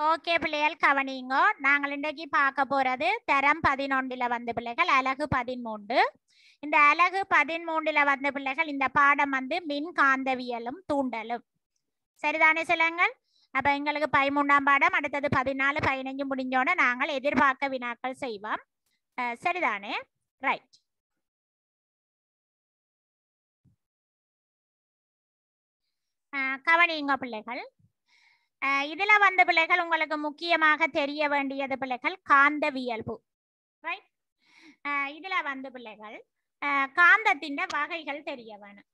Okay பிள்ளைகள் கவனிங்கோ நாங்கள் இன்றைக்கு பார்க்க போறது தரம் பதினொன்றில் வந்த பிள்ளைகள் அழகு பதிமூன்று. இந்த அழகு பதிமூன்றில் வந்த பிள்ளைகள் இந்த பாடம் வந்து மின் காந்தவியலும் தூண்டலும். சரிதானே சிலங்கள் அப்ப எங்களுக்கு பதிமூன்றாம் பாடம் அடுத்தது பதினாலு பதினஞ்சு முடிஞ்சோட நாங்கள் எதிர்பார்க்க வினாக்கள் செய்வோம். சரிதானே? ரைட் கவனிங்க பிள்ளைகள். இதுல வந்த பிள்ளைகள் உங்களுக்கு முக்கியமாக தெரிய வேண்டியது பிள்ளைகள் காந்தவியல்பு. ரைட் இதுல வந்த பிள்ளைகள் காந்தத்தின் வகைகள் தெரிய வேணும்.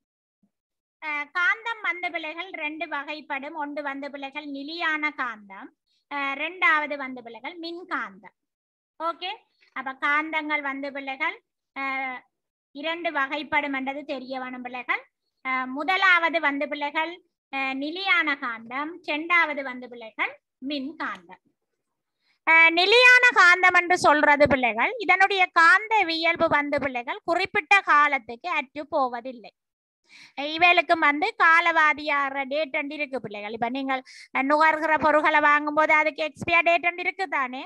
காந்தம் வந்த பிள்ளைகள் ரெண்டு வகைப்படும். ஒன்று வந்த பிள்ளைகள் நிலையான காந்தம் அஹ் ரெண்டாவது வந்த பிள்ளைகள் மின்காந்தம் ஓகே அப்ப காந்தங்கள் வந்த பிள்ளைகள் இரண்டு வகைப்படும் என்றது தெரிய வேணும் பிள்ளைகள் முதலாவது வந்து பிள்ளைகள் நிலையான காந்தம் இரண்டாவது வந்து பிள்ளைகள் மின் காந்தம். நிலையான காந்தம் என்று சொல்றது பிள்ளைகள் இதனுடைய காந்த வியல்பு வந்து பிள்ளைகள் குறிப்பிட்ட காலத்துக்கு அற்று போவதில்லை. இவைகளுக்கும் வந்து காலவாதியாகிற டேட் அண்ட் இருக்கு பிள்ளைகள். இப்ப நீங்கள் நுகர்கிற பொருட்களை வாங்கும் போது அதுக்கு எக்ஸ்பியா டேட் அண்ட் இருக்கு தானே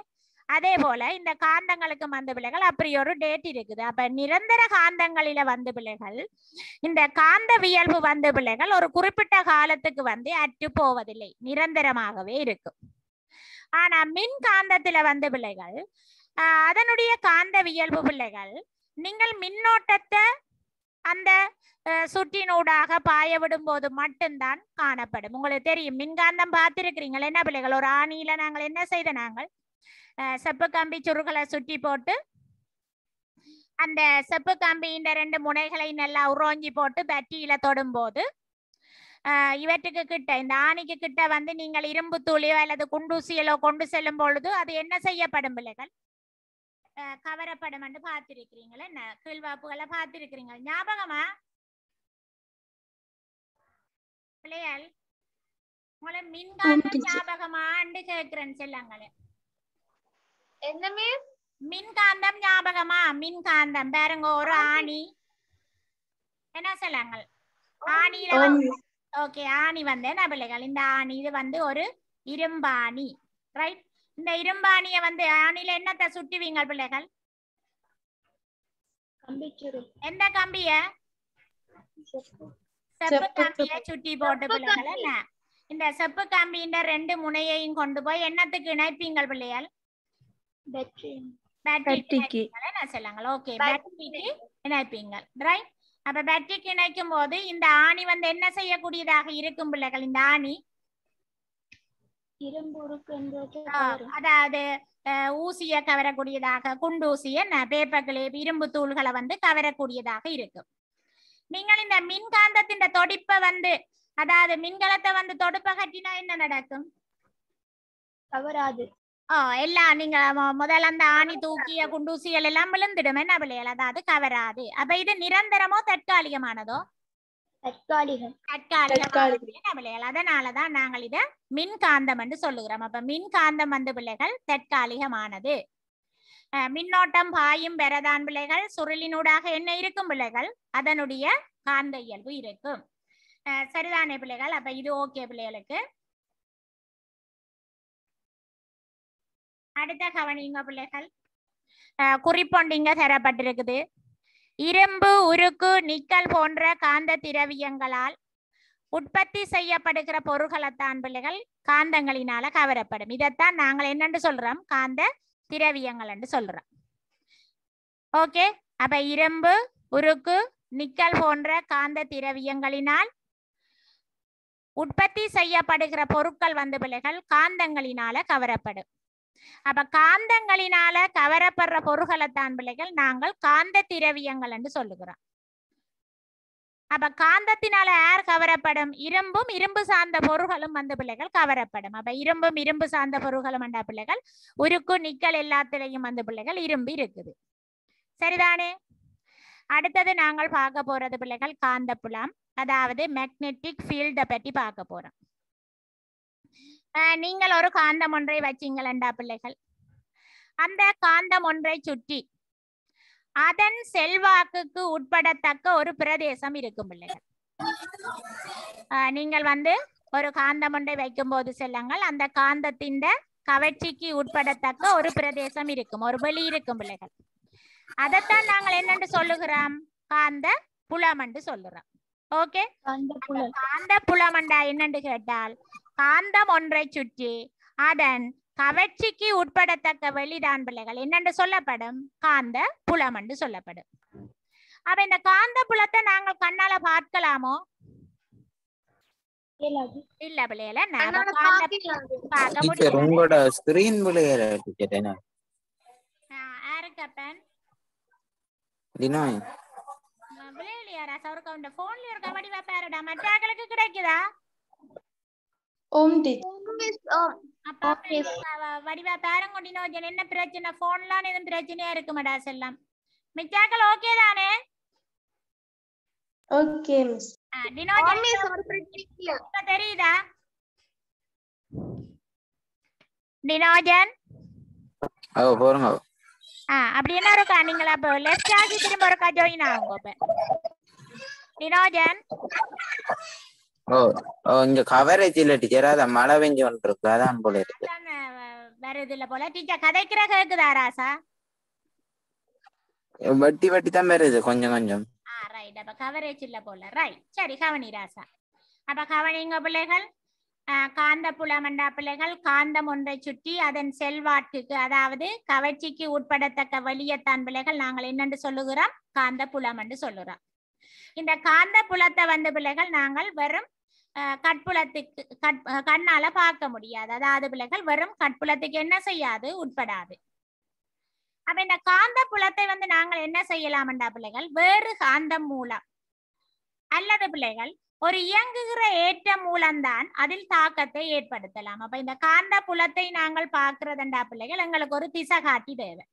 அதே போல இந்த காந்தங்களுக்கு வந்த பிள்ளைகள் அப்படி ஒரு டேட் இருக்குது. அப்ப நிரந்தர காந்தங்களில வந்த பிள்ளைகள் இந்த காந்த வியல்பு வந்த பிள்ளைகள் ஒரு குறிப்பிட்ட காலத்துக்கு வந்து அற்று போவதில்லை. நிரந்தரமாகவே இருக்கும். ஆனா மின் காந்தத்துல வந்த பிள்ளைகள் ஆஹ் அதனுடைய காந்தவியல்பு பிள்ளைகள் நீங்கள் மின்னோட்டத்தை அந்த அஹ், சுற்றினூடாக பாய விடும் போது மட்டும்தான் காணப்படும். உங்களுக்கு தெரியும் மின்காந்தம் பார்த்திருக்கிறீங்களா? என்ன பிள்ளைகள்? ஒரு ஆணியில நாங்கள் என்ன செய்த நாங்கள் செப்பு கம்பி சுருகளை சுற்றி போட்டு அந்த செப்பு கம்பியின் ரெண்டு முனைகளை நல்லா உரோஞ்சி போட்டு பேட்டரியில தொடும்போது இவற்றுக்கு கிட்ட இந்த ஆணிக்கு கிட்ட வந்து நீங்கள் இரும்பு தூளியோ அல்லது குண்டூசியலோ கொண்டு செல்லும் பொழுது அது என்ன செய்யப்படும் பிள்ளைகள்? கவரப்படும் என்று பார்த்திருக்கிறீங்களா என்ன கீழ்வாப்புகளை பார்த்திருக்கிறீங்க ஞாபகமா? பிள்ளைகள் உங்களை teacher. ஞாபகமான்னு கேட்கிறேன் செல்லங்களே என்ன மிஸ் மின்காந்தம் ஞாபகமா மின்காந்தம் பாருங்க ஒரு ஆணி என்ன சொல்லாங்கள் ஆணியில ஓகே ஆணி வந்து என்ன பிள்ளைகள் இந்த ஆணி இது வந்து ஒரு இரும்பாணி ரைட் இந்த இரும்பாணிய வந்து ஆணில என்னத்தை சுட்டுவீங்க பிள்ளைகள்? எந்த கம்பிய? செப்பு. செப்பு கம்பிய சுட்டி போட்டு பிள்ளைகள் என்ன? இந்த செப்பு கம்பியின் ரெண்டு முனையையும் கொண்டு போய் என்னத்துக்கு இணைப்பீங்கள் பிள்ளைகள்? பேட்டரிக்கு என்ன சொல்லாங்கள்? ஓகே பேட்டரிக்கு இணைப்பீங்க ரைட் அப்ப பேட்டரிக்கு இணைக்கும் போது இந்த ஆணி வந்து என்ன செய்யக்கூடியதாக இருக்கும் பிள்ளைகள்? இந்த ஆணி? அதாவது ஊசிய கவரக்கூடியதாக குண்டூசிய பேப்பர் கிளேப் இரும்பு தூள்களை வந்து கவரக்கூடியதாக இருக்கும். நீங்கள் இந்த மின்காந்தத்தின் தொடிப்பை வந்து அதாவது மின்கலத்தை வந்து தொடுப்ப கட்டினா என்ன நடக்கும்? கவராது. எல்லாம் நீங்க முதல்ல அந்த ஆணி தூக்கிய குண்டூசிகள் எல்லாம் விழுந்துடும் என்ன பிள்ளைகள் அதாவது கவராது அப்ப இது நிரந்தரமோ தற்காலிகமானதோ அதனாலதான் நாங்கள் இத மின்காந்தம் என்று சொல்லுகிறோம் அப்ப மின்காந்தம் வந்து பிள்ளைகள் தற்காலிகமானது மின்னோட்டம் பாயும் பெறதான் பிள்ளைகள் சுருளினூடாக என்ன இருக்கும் பிள்ளைகள் அதனுடைய காந்த இயல்பு இருக்கும் சரிதானே பிள்ளைகள் அப்ப இது ஓகே பிள்ளைகளுக்கு அடுத்த கவனிங்க பிள்ளைகள். அஹ் குறிப்பொண்டிங்க தரப்பட்டிருக்குது. இரும்பு உருக்கு நிக்கல் போன்ற காந்த திரவியங்களால் உற்பத்தி செய்யப்படுகிற பொருள்களைத்தான் பிள்ளைகள் காந்தங்களினால கவரப்படும். இதைத்தான் நாங்கள் என்னன்னு சொல்றோம்? காந்த திரவியங்கள் என்று சொல்றோம். ஓகே? அப்ப இரும்பு உருக்கு நிக்கல் போன்ற காந்த திரவியங்களினால் உற்பத்தி செய்யப்படுகிற பொருட்கள் வந்து பிள்ளைகள் காந்தங்களினால கவரப்படும். அப்ப காந்தங்களினால கவரப்படுற பொருள்களைத்தான் பிள்ளைகள் நாங்கள் காந்த திரவியங்கள் என்று சொல்லுகிறோம். அப்ப காந்தத்தினால யார் கவரப்படும்? இரும்பும் இரும்பு சார்ந்த பொருள்களும் வந்து பிள்ளைகள் கவரப்படும். அப்ப இரும்பும் இரும்பு சார்ந்த பொருள்களும் வந்தா பிள்ளைகள் உருக்கு நிக்கல் எல்லாத்திலையும் வந்து பிள்ளைகள் இரும்பு இருக்குது. சரிதானே? அடுத்தது நாங்கள் பார்க்க போறது பிள்ளைகள் காந்தப்புலம் அதாவது மேக்னெட்டிக் ஃபீல்டை பற்றி பார்க்க போறோம். நீங்கள் ஒரு காந்தம் ஒன்றை வச்சீங்களா பிள்ளைகள். அந்த காந்தம் ஒன்றை சுற்றி அதன் செல்வாக்குக்கு உட்படத்தக்க ஒரு பிரதேசம் இருக்கும் பிள்ளைகள். நீங்கள் வந்து ஒரு காந்தம் ஒன்றை வைக்கும் போது செல்லங்கள். அந்த காந்தத்தின் கவர்ச்சிக்கு உட்படத்தக்க ஒரு பிரதேசம் இருக்கும். ஒரு வெளி இருக்கும் பிள்ளைகள். அதைத்தான் நாங்கள் என்னன்னு சொல்லுகிறோம்? காந்த புலம் என்று சொல்லுறோம் ஓகே? காந்த புலமண்டா என்னன்னு கேட்டால் காந்தம் ஒன்றை சுற்றி. அதன் கவர்ச்சிக்கு உட்படத்தக்க வெளிதான் பிள்ளைகள் என்னென்று சொல்லப்படும்? காந்த புலம் என்று சொல்லப்படும். அப்ப இந்த காந்த புலத்தை நாங்கள் கண்ணால பார்க்கலாமோ? இல்ல பிள்ளைகள பார்க்க முடியாது. உங்களோட ஸ்கிரீன் விளையாட டீச்சர் என்ன யாருக்கப்பன் போன்ல இருக்க வடிவா பாருடா மற்றாக்களுக்கு கிடைக்குதா? ஓம் அப்ப அப்ப வடிவா என்ன பிரச்சனை? போன்லாம் எதுவும் பிரச்சனையா இருக்குமாடா செல்லம்? மிச்சாக்கள் ஓகே தானே? ஓகே மிஸ் ஆ, தெரியுதா? டினோஜன் ஓ போறங்க ஆ அப்படி என்ன இருக்கா? நீங்களா அப்போ லெஃப்ட் ஆகி திரும்ப ஒருக்கா ஜாயின் ஆகுங்க இப்ப டினோஜன் ஓ இங்க கவரேஜ் இல்ல டீச்சர் அதான் மழை பெஞ்சு ஒன்று இருக்கு அதான் போல இருக்கு. வருது இல்ல போல. டீச்சர் கதைக்கிற கேக்குதா ராசா? வட்டி வட்டி தான் வருது. கொஞ்சம் கொஞ்சம். ஆ ரைட் அப்ப கவரேஜ் இல்ல போல. ரைட் சரி கவனி ராசா. அப்ப கவனிங்க பிள்ளைகள் காந்த புலமண்டா பிள்ளைகள் காந்தம் ஒன்றை சுற்றி அதன் செல்வாட்டுக்கு அதாவது கவர்ச்சிக்கு உட்படத்தக்க வெளியத்தான் பிள்ளைகள் நாங்கள் என்னென்று சொல்லுகிறோம்? காந்த புலம் என்று சொல்லுறோம். இந்த காந்த புலத்தை வந்து பிள்ளைகள் நாங்கள் வெறும் கட்புலத்துக்கு கட் கண்ணால பார்க்க முடியாது. அதாவது பிள்ளைகள் வெறும் கட்புலத்துக்கு என்ன செய்யாது? உட்படாது. அப்ப இந்த காந்த புலத்தை வந்து நாங்கள் என்ன செய்யலாம்டா பிள்ளைகள்? வேறு காந்தம் மூலம். அல்லது பிள்ளைகள் ஒரு இயங்குகிற ஏற்ற மூலம்தான் அதில் தாக்கத்தை ஏற்படுத்தலாம். அப்ப இந்த காந்த புலத்தை நாங்கள் பார்க்கிறதுண்டா பிள்ளைகள்? எங்களுக்கு ஒரு திசை காட்டி தேவை.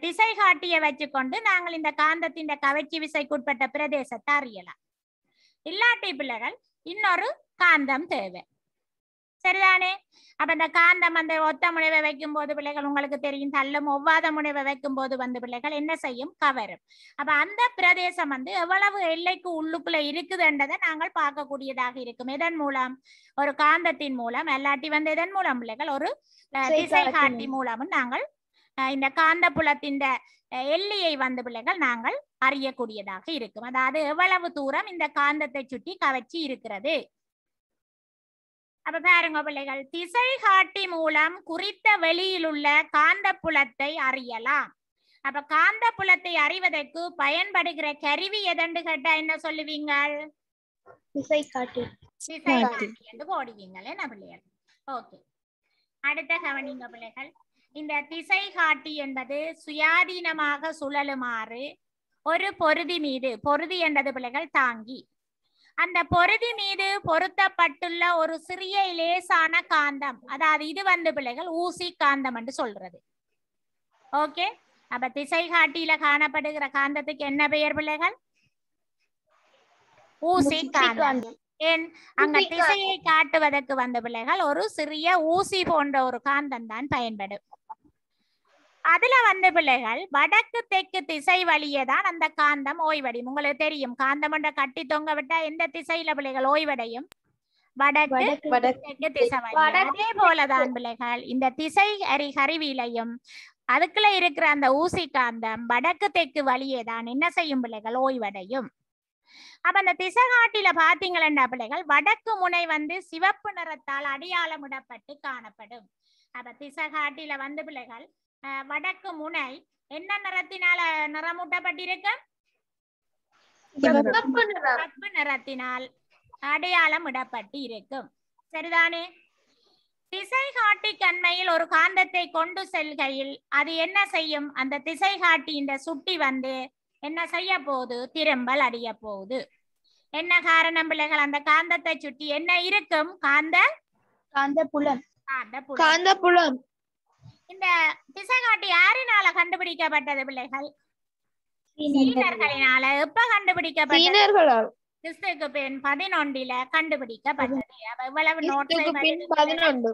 திசை காட்டியை வச்சுக்கொண்டு நாங்கள் இந்த காந்தத்தின் கவர்ச்சி விசைக்குட்பட்ட பிரதேசத்தை அறியலாம். இல்லாட்டி பிள்ளைகள் இன்னொரு காந்தம் தேவை. சரிதானே? அப்ப இந்த காந்தம் அந்த ஒத்த முனைவை வைக்கும் போது பிள்ளைகள் உங்களுக்கு தெரியும் தள்ளும் ஒவ்வாத முனைவை வைக்கும் போது வந்து பிள்ளைகள் என்ன செய்யும்? கவரும். அப்ப அந்த பிரதேசம் வந்து எவ்வளவு எல்லைக்கு உள்ளுக்குள்ள இருக்குதுன்றதை நாங்கள் பார்க்கக்கூடியதாக இருக்கும். எதன் மூலம்? ஒரு காந்தத்தின் மூலம். அல்லாட்டி வந்து எதன் மூலம் பிள்ளைகள்? ஒரு திசை காட்டி மூலமும் நாங்கள் இந்த காந்த புலத்தின் அஹ், எல்லையை வந்து பிள்ளைகள் நாங்கள் அறியக்கூடியதாக இருக்கும். அதாவது எவ்வளவு தூரம் இந்த காந்தத்தை சுற்றி கவர்ச்சி இருக்கிறது? அப்ப பாருங்க பிள்ளைகள் திசை காட்டி மூலம் குறித்த வெளியில் உள்ள காந்த புலத்தை அறியலாம். அப்ப காந்த புலத்தை அறிவதற்கு பயன்படுகிற கருவி எதண்டு கேட்டா என்ன சொல்லுவீங்க திசை காட்டி திசை காட்டி. என்று போடுவீங்களே பிள்ளைகள்? ஓகே அடுத்த கவனிங்க பிள்ளைகள். இந்த திசை காட்டி என்பது சுயாதீனமாக சுழலுமாறு ஒரு பொருதி மீது பொருதி என்றது பிள்ளைகள் தாங்கி. அந்த பொருதி மீது பொருத்தப்பட்டுள்ள ஒரு சிறிய லேசான காந்தம் அதாவது இது வந்து பிள்ளைகள் ஊசி காந்தம் என்று சொல்றது. ஓகே? அப்ப திசை காட்டியில காணப்படுகிற காந்தத்துக்கு என்ன பெயர் பிள்ளைகள்? ஊசி காந்தம். ஏன்? அங்க திசையை காட்டுவதற்கு வந்த பிள்ளைகள் ஒரு சிறிய ஊசி போன்ற ஒரு காந்தம் தான் பயன்படும். அதுல வந்த பிள்ளைகள் வடக்கு தெற்கு திசை வழியே தான் அந்த காந்தம் ஓய்வடையும். உங்களுக்கு தெரியும் காந்தம் என்ற கட்டி தொங்க விட்டா எந்த திசையில பிள்ளைகள் ஓய்வடையும்? வடக்கு தெற்கு திசை வழியா. அதே போலதான் பிள்ளைகள் இந்த திசை அறி கருவியிலையும் அதுக்குள்ள இருக்கிற அந்த ஊசி காந்தம் வடக்கு தெற்கு வழியே தான் என்ன செய்யும் பிள்ளைகள்? ஓய்வடையும். அப்ப அந்த திசை காட்டில பாத்தீங்களா பிள்ளைகள் வடக்கு முனை வந்து சிவப்பு நிறத்தால் அடையாளமிடப்பட்டு காணப்படும். அப்ப திசை காட்டில வந்து பிள்ளைகள் வடக்கு முனை. என்ன நிறத்தினால நிறமூட்டப்பட்டிருக்கு? நிறத்தினால் அடையாளம் இடப்பட்டு இருக்கும் சரிதானே? திசை காட்டி கண்மையில் ஒரு காந்தத்தை கொண்டு செல்கையில் அது என்ன செய்யும்? அந்த திசை காட்டி இந்த சுட்டி வந்து என்ன செய்ய போகுது? திரும்பல் அடைய போகுது. என்ன காரணம் பிள்ளைகள்? அந்த காந்தத்தை சுற்றி என்ன இருக்கும்? காந்த? காந்த புலம் காந்த புலம். இந்த திசை காட்டி யாரினால கண்டுபிடிக்கப்பட்டது பிள்ளைகள்? சீனர்கள். சீனர்களினால. எப்ப கண்டுபிடிக்கப்பட்டது? கிறிஸ்துக்கு பின் பதினொன்றில கண்டுபிடிக்கப்பட்டது. இவ்வளவு பதினொன்று.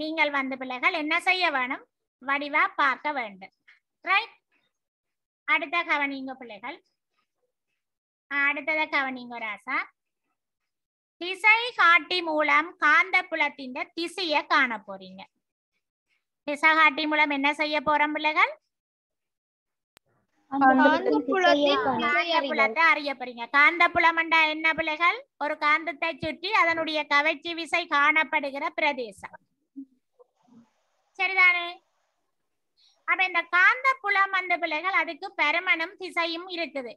நீங்கள் வந்து பிள்ளைகள் என்ன செய்ய வேணும்? வடிவா பார்க்க வேண்டும். ரைட் அடுத்த கவனிங்க பிள்ளைகள். அடுத்தத கவனிங்க ராசா. திசை காட்டி மூலம் காந்தப்புலத்தின் திசைய காண போறீங்க திசை காட்டி மூலம் என்ன செய்ய போறோம் பிள்ளைகள்? காந்தப்புலம்ண்டா என்ன பிள்ளைகள்? ஒரு காந்தத்தை சுற்றி அதனுடைய கவர்ச்சி விசை காணப்படுகிற பிரதேசம். சரிதானே? அப்ப இந்த காந்தப்புலம் அந்த பிள்ளைகள் அதுக்கு பெருமனும் திசையும் இருக்குது.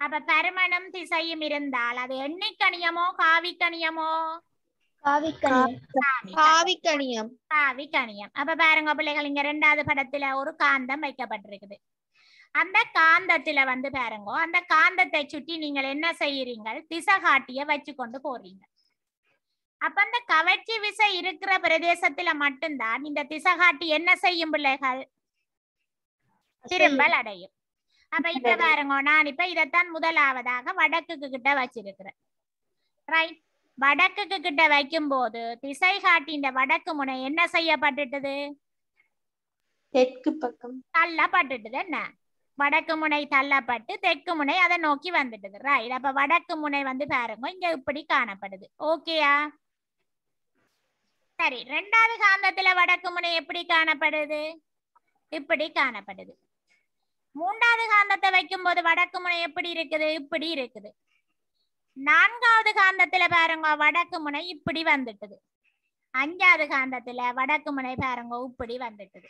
அப்ப பெருமனும் திசையும் இருந்தால் அது எண்ணிக்கணியமோ காவிக்கணியமோ? காவிக்கணியம் காவிக்கணியம் அப்ப பாருங்க பிள்ளைகள் இங்க ரெண்டாவது படத்துல ஒரு காந்தம் வைக்கப்பட்டிருக்குது அந்த காந்தத்துல வந்து பாருங்க அந்த காந்தத்தை சுற்றி நீங்கள் என்ன செய்யறீங்க திசை காட்டிய வச்சு கொண்டு போறீங்க அப்ப அந்த கவர்ச்சி விசை இருக்கிற பிரதேசத்துல மட்டும்தான் இந்த திசை காட்டி என்ன செய்யும் பிள்ளைகள் திரும்பல் அடையும் அப்ப இப்ப பாருங்க நான் இப்ப இதைத்தான் முதலாவதாக வடக்குக்கு கிட்ட வச்சிருக்கிறேன் ரைட் வடக்குக்கு கிட்ட வைக்கும் போது திசை காட்டின்ற வடக்கு முனை என்ன செய்யப்பட்டுட்டது? தெற்கு பக்கம். தள்ளப்பட்டுட்டது என்ன? வடக்கு முனை தள்ளப்பட்டு தெற்கு முனை அதை நோக்கி வந்துட்டது. ரைட் அப்ப வடக்கு முனை வந்து பாருங்க இங்க இப்படி காணப்படுது. ஓகேயா சரி ரெண்டாவது காந்தத்துல வடக்கு முனை எப்படி காணப்படுது? இப்படி காணப்படுது. மூன்றாவது காந்தத்தை வைக்கும் போது வடக்கு முனை எப்படி இருக்குது? இப்படி இருக்குது. நான்காவது காந்தத்துல பாருங்க வடக்கு முனை இப்படி வந்துட்டுது. அஞ்சாவது காந்தத்துல வடக்கு முனை பாருங்க இப்படி வந்துட்டுது.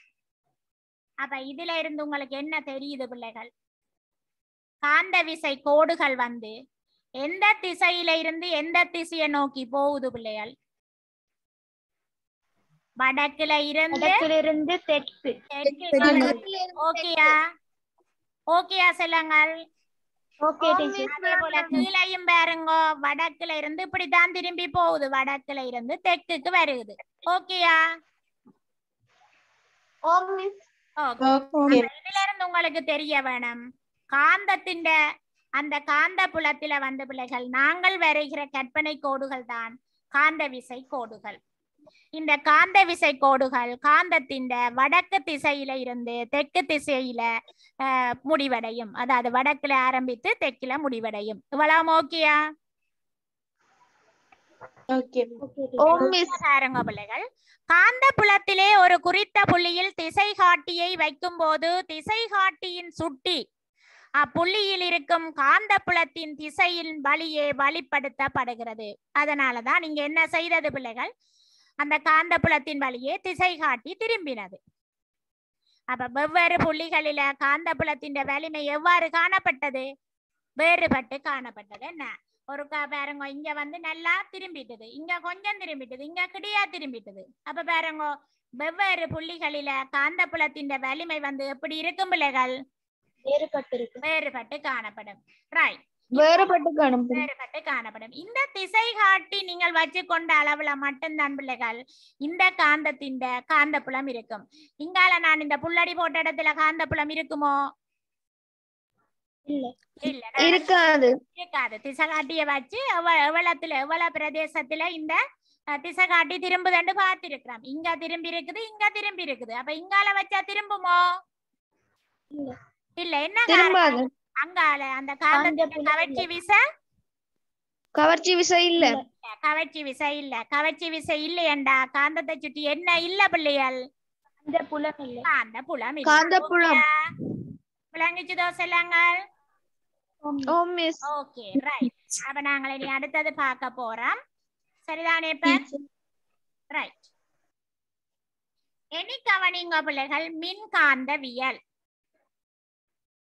அப்ப இதுல இருந்து உங்களுக்கு என்ன தெரியுது பிள்ளைகள்? காந்த விசை கோடுகள் வந்து எந்த திசையில இருந்து எந்த திசையை நோக்கி போகுது பிள்ளைகள்? வடக்குல இருந்து தெற்கு. ஓகேயா? ஓகேயா செல்லுங்கள்? கீழையும் பாருங்க. வடக்குல இருந்து இப்படித்தான் திரும்பி போகுது. வடக்குல இருந்து தெற்குக்கு வருகுது ஓகேயா? Okay okay. இதுல இருந்து உங்களுக்கு தெரிய வேணும். காந்தத்தின் அந்த காந்த புலத்தில வந்த பிள்ளைகள் நாங்கள் வரைகிற கற்பனை கோடுகள் தான் காந்த விசை கோடுகள். இந்த காந்த விசை கோடுகள் காந்தத்தின் வடக்கு திசையில இருந்து தெற்கு திசையில முடிவடையும். அதாவது வடக்குல ஆரம்பித்து தெற்குல முடிவடையும். இவ்வளவு ஓகேயா பாருங்க பிள்ளைகள் காந்த புலத்திலே ஒரு குறித்த புள்ளியில் திசை காட்டியை வைக்கும் போது திசை காட்டியின் சுட்டி அப்புள்ளியில் இருக்கும் காந்த புலத்தின் திசையின் வழியே வழிப்படுத்தப்படுகிறது அதனாலதான் நீங்க என்ன செய்தது பிள்ளைகள்? அந்த காந்த புலத்தின் வழியே திசை காட்டி திரும்பினது. அப்ப வெவ்வேறு புள்ளிகளில காந்த புலத்தின் வலிமை எவ்வாறு காணப்பட்டது? வேறுபட்டு காணப்பட்டது. என்ன? ஒரு பாருங்க இங்க வந்து நல்லா திரும்பிட்டது. இங்க கொஞ்சம் திரும்பிட்டது. இங்க கிடியா திரும்பிட்டது. அப்ப பாருங்க வெவ்வேறு புள்ளிகளில காந்த புலத்தின் வலிமை வந்து எப்படி இருக்கும் பிள்ளைகள்? வேறுபட்டு காணப்படும். ரைட் வேறுபட்டு காணப்படும். வேறுபட்டு காணப்படும். இந்த திசை காட்டி நீங்கள் வச்சு கொண்ட அளவுல மட்டும்தான் பிள்ளைகள். இந்த காந்தத்தின் காந்தப்புலம் இருக்கும். இங்கால நான் இந்த புள்ளடி போட்ட இடத்துல காந்தப்புலம் இருக்குமோ? இல்ல. இல்ல. நான் இருக்காது. இருக்காது. திசை காட்டிய வச்சு எவ்வ- எவ்வளத்துல எவ்வளவு பிரதேசத்துல இந்த திசை காட்டி திரும்புதுன்னு பார்த்திருக்கிறோம் இங்க திரும்பி இருக்குது இங்க திரும்பி இருக்குது. அப்ப இங்கால வச்சா திரும்புமோ? இல்ல. என்ன அங்கால அந்த காந்தப்புலம் கவர்ச்சி விசை? கவர்ச்சி விசை இல்ல. கவர்ச்சி விசை இல்ல. கவர்ச்சி விசை இல்லையண்டா. காந்தத்தை சுற்றி என்ன இல்ல பிள்ளைகள்? அந்த புலம் இல்லை. காந்த புலம் இல்ல. காந்தப்புலம். ஓகேயா? விளங்குச்சு தோசைலாங்கள் ஓ மிஸ் ஓகே ரைட் அப்ப நாங்கள் இனி அடுத்தது பார்க்க போறோம். சரிதானே இப்ப? ரைட் இனி கவனிங்க பிள்ளைகள் மின்காந்தவியல்.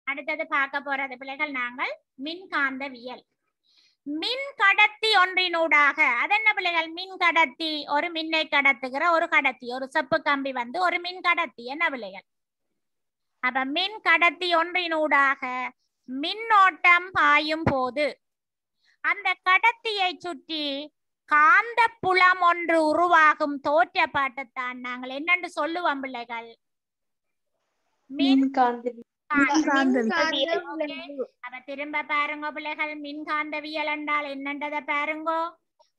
அடுத்தது பார்க்க போறது பிள்ளைகள் நாங்கள் மின்காந்தவியல். மின் கடத்தி ஒன்றினூடாக அதென்ன பிள்ளைகள்? மின் கடத்தி ஒரு மின்னை கடத்துகிற ஒரு கடத்தி ஒரு செப்பு கம்பி வந்து ஒரு மின் கடத்தி என்ன பிள்ளைகள்? அப்ப மின் கடத்தி ஒன்றினூடாக மின்னோட்டம் பாயும் போது அந்த கடத்தியை சுற்றி காந்த புலம் ஒன்று உருவாகும் தோற்றப்பாட்டைத்தான் நாங்கள் என்னென்று சொல்லுவோம் பிள்ளைகள்? மின் காந்த அப்ப திரும்ப பாருங்க பிள்ளைகள் மின்காந்தவியல் என்றால் என்னன்றத பாருங்கோ.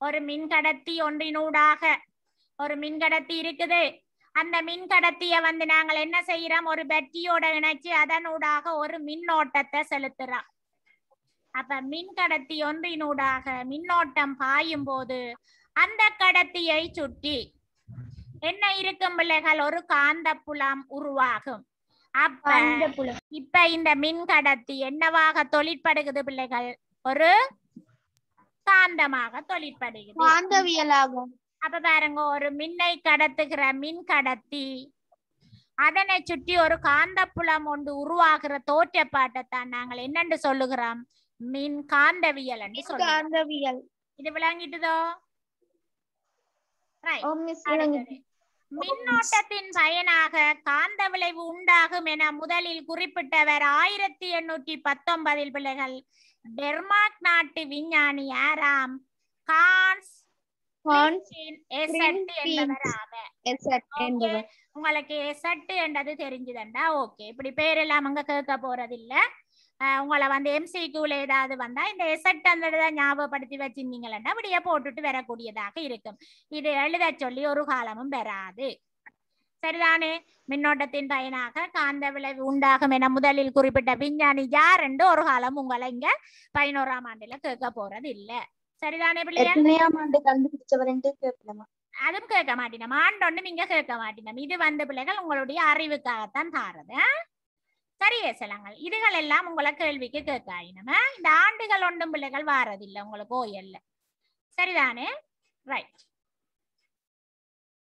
ஒரு மின்கடத்தி ஒன்றினூடாக. ஒரு மின்கடத்தி இருக்குது. அந்த மின்கடத்திய வந்து நாங்கள் என்ன செய்யறோம் ஒரு பேட்டரியோட இணைச்சு அதனூடாக ஒரு மின்னோட்டத்தை செலுத்துறோம் அப்ப மின் கடத்தி ஒன்றினூடாக மின்னோட்டம் பாயும் போது அந்த கடத்தியை சுற்றி என்ன இருக்கும் பிள்ளைகள்? ஒரு காந்தப்புலம் உருவாகும். அப்ப இப்ப இந்த மின் கடத்தி என்னவாக தொழிற்படுகிறது பிள்ளைகள்? ஒரு காந்தமாக தொழிற்படுகிறது. காந்தவியலாகும் அப்ப பாருங்க ஒரு மின்னை கடத்துகிற மின் கடத்தி அதனை சுற்றி ஒரு காந்தப்புலம் ஒன்று உருவாகிற தோற்றப்பாட்டை தான் நாங்கள் என்னன்னு சொல்லுகிறோம்? மின் காந்தவியல் என்று காந்தவியல். இது விளங்கிட்டுதோ? Right. மின்னோட்டத்தின் பயனாக காந்த விளைவு உண்டாகும் என முதலில் குறிப்பிட்டவர் ஆயிரத்தி எண்ணூற்றி பத்தொன்பதில் பிள்ளைகள் டெர்மாக் நாட்டு விஞ்ஞானி ஆராம் கான்ஸ் உங்களுக்கு எசட் என்றது தெரிஞ்சுதண்டா? ஓகே. இப்படி பேரெல்லாம் அங்க கேட்க போறது இல்ல அஹ் உங்களை வந்து எம்சிக்யூல ஏதாவது வந்தா இந்த எசட் அந்த இதை ஞாபகப்படுத்தி வச்சிருந்தீங்களா அப்படியே போட்டுட்டு வரக்கூடியதாக இருக்கும் இது எழுத சொல்லி ஒரு காலமும் வராது சரிதானே மின்னோட்டத்தின் பயனாக காந்த விளைவு உண்டாகும் என முதலில் குறிப்பிட்ட விஞ்ஞானி யார் என்று ஒரு காலம் உங்களை இங்க பதினோராம் ஆண்டுல கேட்க போறது இல்ல சரிதானே பிள்ளையா அதுவும் கேட்க மாட்டினோம் ஆண்டொன்னும் இங்க கேட்க மாட்டினோம் இது வந்து பிள்ளைகள் உங்களுடைய அறிவுக்காகத்தான் தாரது கரிய சரியே இதுகள் எல்லாம் உங்களை கேள்விக்கு கேட்காயினம் இந்த ஆண்டுகள் ஒன்றும் பிள்ளைகள் வாரதில்லை உங்களுக்கு ஓயல்ல. சரிதானே? ரைட்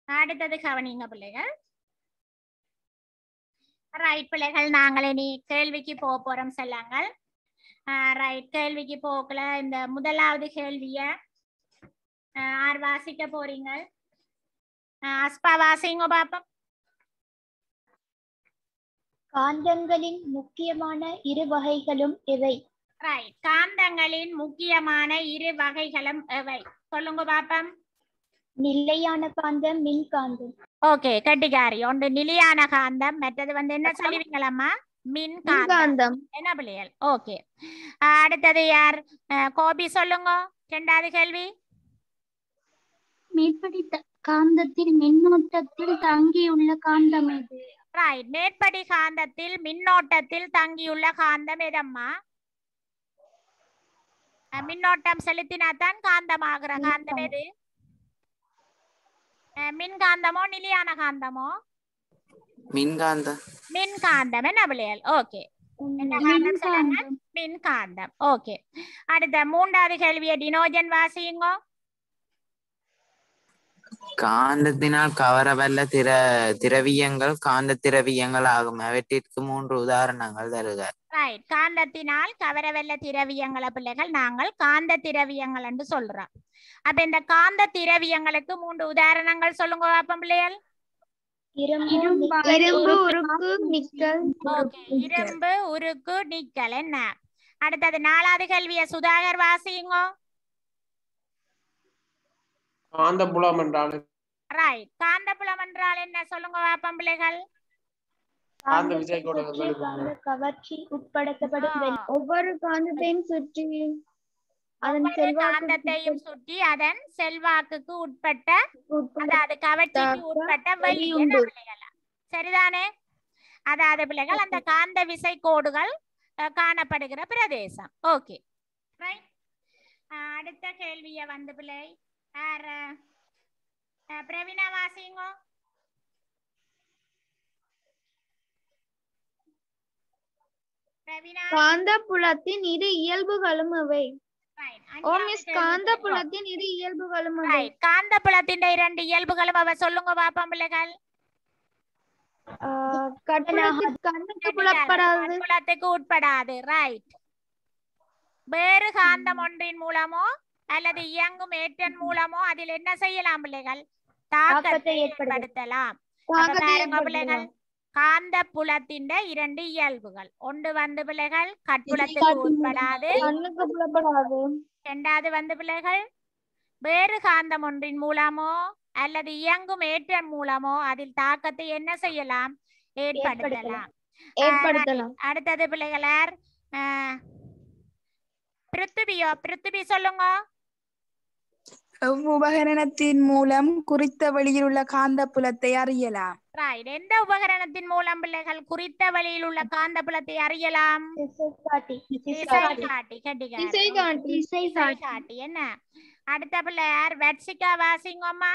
அடுத்தது கவனிங்க பிள்ளைகள். ரைட் பிள்ளைகள் நாங்கள் இனி கேள்விக்கு போக போறோம் செல்லாங்கள். ரைட் கேள்விக்கு போக்கல இந்த முதலாவது கேள்விய ஆஹ் வாசிக்க போறீங்க? ஆஹ் அஸ்பா வாசிங்க பாப்போம். காந்தங்களின் முக்கியமான இரு வகைகளும் எவை? காந்தங்களின் முக்கியமான இரு வகைகளும் எவை? சொல்லுங்க பாப்போம். நிலையான காந்தம் மின்காந்தம் ஓகே கட்டிக்காரி. ஒன்று நிலையான காந்தம் மற்றது வந்து என்ன சொல்லுவீங்களம்மா? மின் காந்தம். காந்தம். என்ன பிள்ளைகள்? ஓகே அடுத்தது யார்? கோபி சொல்லுங்க. ரெண்டாவது கேள்வி. மேற்படி காந்தத்தில் மின்னோட்டத்தில் தங்கியுள்ள காந்தம் எது? ரைட் மேற்படி காந்தத்தில் மின்னோட்டத்தில் தங்கியுள்ள காந்தம் எதம்மா? மின்னோட்டம் செலுத்தினாதான் காந்தமாகிற காந்தம் எது? மின்காந்தமோ நிலையான காந்தமோ? மின்காந்த மின்காந்தம் என்ன பிள்ளைகள் ஓகே. மின்காந்தம். ஓகே. அடுத்த மூன்றாவது கேள்வியை டினோஜன் வாசியுங்கோ. காந்தத்தினால் கவரவல்ல திர திரவியங்கள் காந்த திரவியங்கள் ஆகும். அவற்றிற்கு மூன்று உதாரணங்கள் தருக. ரைட் காந்தத்தினால் கவரவெல்ல திரவியங்களை பிள்ளைகள் நாங்கள் காந்த திரவியங்கள் என்று சொல்றோம். அப்ப இந்த காந்த திரவியங்களுக்கு மூன்று உதாரணங்கள் சொல்லுங்க பாப்போம் பிள்ளைகள். இரும்பு நிக்கல். உருக்கு நிக்கல். என்ன? அடுத்தது நாலாவது கேள்விய சுதாகர் வாசியுங்கோ. காந்தப்புலம் என்றால் ரைட் காந்தப்புலம் என்றால் என்ன? சொல்லுங்க பாப்போம் பிள்ளைகள் காந்த விசை கவர்ச்சி உட்படுத்தப்படும் ஒவ்வொரு காந்தத்தையும் சுற்றி அதன் ஒவ்வொரு செல்வாக்கு காந்தத்தையும் சுற்றி அதன் செல்வாக்குக்கு உட்பட்ட உட்பட அதாவது கவர்ச்சிக்கு உட்பட்ட. பிள்ளைகள்? சரிதானே? அதாவது பிள்ளைகள் அந்த காந்த விசை கோடுகள் காணப்படுகிற பிரதேசம். ஓகே அடுத்த கேள்விய வந்து பிள்ளை. யார் அஹ், பிரவீனா வாசிங்கோ பிரவீனா காந்த புலத்தின் இரு இயல்புகளும் அவை. Right. ஓ மிஸ் காந்த. புலத்தின் இரு இயல்புகளும் அவை. Right. காந்தப்புலத்தின் இரண்டு இயல்புகளும் அவ. சொல்லுங்க பாப்போம் பிள்ளைகள். புலத்துக்கு உட்படாது. ரைட் வேறு காந்தம் ஒன்றின் மூலமோ அல்லது இயங்கும் ஏற்றன் மூலமோ அதில் என்ன செய்யலாம் பிள்ளைகள்? தாக்கத்தை தாக்கத்தை ஏற்படுத்த- ஏற்படுத்தலாம். பிள்ளைகள். காந்த புலத்தின் இரண்டு இயல்புகள். ஒன்று வந்து பிள்ளைகள் கட்புலத்துக்கு உட்படாது. இரண்டாவது வந்து பிள்ளைகள் வேறு காந்தம் ஒன்றின் மூலமோ அல்லது இயங்கும் ஏற்றன் மூலமோ அதில் தாக்கத்தை என்ன செய்யலாம்? ஏற்படுத்தலாம். ஏற்படுத்தலாம். அடுத்தது பிள்ளைகளார் பிருத்திவியோ பிருத்திவி சொல்லுங்க. எவ்வுபகரணத்தின் மூலம் குறித்த வழியில் உள்ள காந்த புலத்தை அறியலாம் எந்த உபகரணத்தின் மூலம் பிள்ளைகள் குறித்த வழியில் உள்ள காந்த புலத்தை அறியலாம் என்ன? அடுத்த பிள்ளையார் வெட்சிகா வாசிங்கம்மா.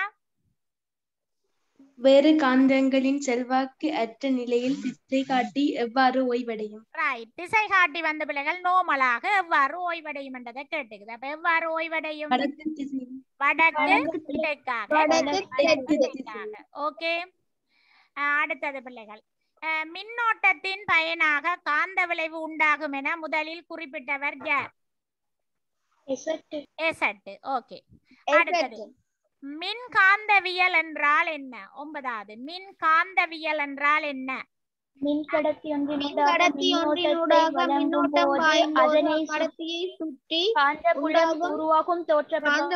வேறு காந்தங்களின் செல்வாக்கு அற்ற நிலையில் திசை காட்டி எவ்வாறு ஓய்வடையும்? ரைட் திசை காட்டி வந்த பிள்ளைகள் நோமலாக எவ்வாறு ஓய்வடையும் என்றதை கேட்டுக்குது. அப்ப எவ்வாறு ஓய்வடையும்? வடக்கு திசை. வடக்கு ஓகே அடுத்தது பிள்ளைகள். மின்னோட்டத்தின் பயனாக காந்த விளைவு உண்டாகும் என முதலில் குறிப்பிட்டவர் யார்? ஓகே அடுத்தது. மின் காந்தவியல் என்றால் என்ன? ஒன்பதாவது மின் காந்தவியல் என்றால் என்ன? மின்கடத்தி ஒன்றினூடாக கடத்தி ஒன்றினூடாக மின்னோட்டம் அதனை கடத்தியை சுற்றி காந்த புலம் உண்டாகும் உருவாகும் தோற்றப்படும்.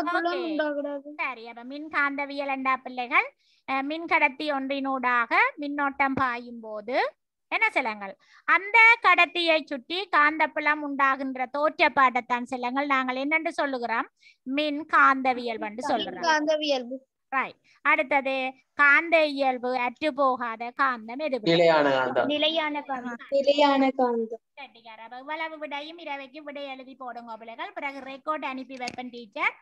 சரி அப்ப மின் காந்தவியல் என்றா பிள்ளைகள் அஹ், மின் கடத்தி ஒன்றினூடாக மின்னோட்டம் பாயும் போது என்ன சிலங்கள்? அந்த கடத்தியை சுற்றி காந்தப்புலம் உண்டாகின்ற தோற்றப்பாட்டைத்தான் சிலங்கள். நாங்கள் என்னென்று சொல்லுகிறோம்? மின் காந்தவியல் என்று சொல்கிறோம் காந்தவியல். ரைட் அடுத்தது காந்த இயல்பு அற்று போகாத காந்தம் எது? நிலையான காந்தம். இவ்வளவு விடையும் இரவைக்கு விடை எழுதி போடுங்க பிள்ளைகள். பிறகு ரெக்கார்ட் அனுப்பி வைப்பேன் டீச்சர்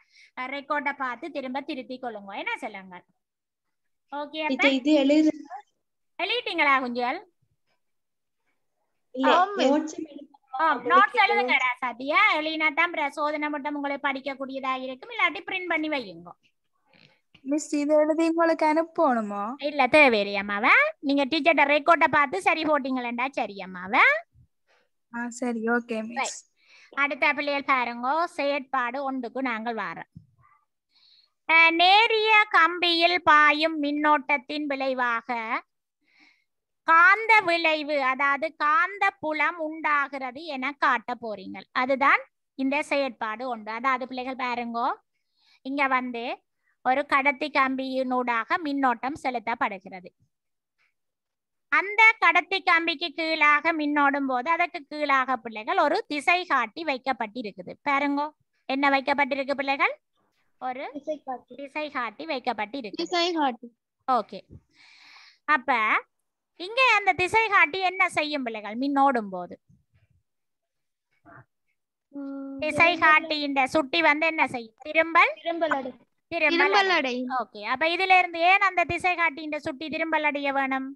ரெக்கார்டை பார்த்து திரும்ப திருத்தி கொள்ளுங்க. என்ன சொல்லுங்க ஓகே இது எழுதிட்டீங்களா குஞ்சல் நோட்ஸ் எழுதுங்கடா சத்யா எழுதினா தான் பிறகு சோதனை மட்டும் உங்களை படிக்கக்கூடியதா இருக்கும். இல்லாட்டி பிரிண்ட் பண்ணி வையுங்க. மிஸ் இதை எழுதி உங்களுக்கு அனுப்பணுமோ? இல்ல தேவையில்லையம்மாவ நீங்க டீச்சர்ட்ட ரெக்கார்டை பார்த்து சரி போட்டீங்களா சரி அம்மாவ. ஆ சரி ஓகே மிஸ் அடுத்த பிள்ளைகள் பாருங்க. செயற்பாடு ஒன்றுக்கு நாங்கள் வாரோம். நேரிய கம்பியில் பாயும் மின்னோட்டத்தின் விளைவாக காந்த விளைவு அதாவது காந்த புலம் உண்டாகிறது என காட்ட போறீங்க அதுதான் இந்த செயற்பாடு ஒன்று. அதாவது பிள்ளைகள் பாருங்கோ இங்க வந்து ஒரு கடத்தி கம்பியினூடாக மின்னோட்டம் செலுத்தப்படுகிறது. அந்த கடத்தி கம்பிக்கு கீழாக மின்னோடும் போது அதற்கு கீழாக பிள்ளைகள் ஒரு திசை காட்டி வைக்கப்பட்டிருக்குது. பாருங்கோ என்ன வைக்கப்பட்டிருக்கு பிள்ளைகள்? ஒரு திசை காட்டி. வைக்கப்பட்டிருக்கு திசை காட்டி. ஓகே. அப்ப இங்க அந்த திசை காட்டி என்ன செய்யும் பிள்ளைகள்? மின்னோடும் போது திசை காட்டியின் சுட்டி வந்து என்ன செய்யும்? திரும்பல்? திரும்பல் அடை. ஓகே. அப்ப இதுல இருந்து ஏன் அந்த திசை காட்டியின் சுட்டி திரும்பல் அடைய வேணும்?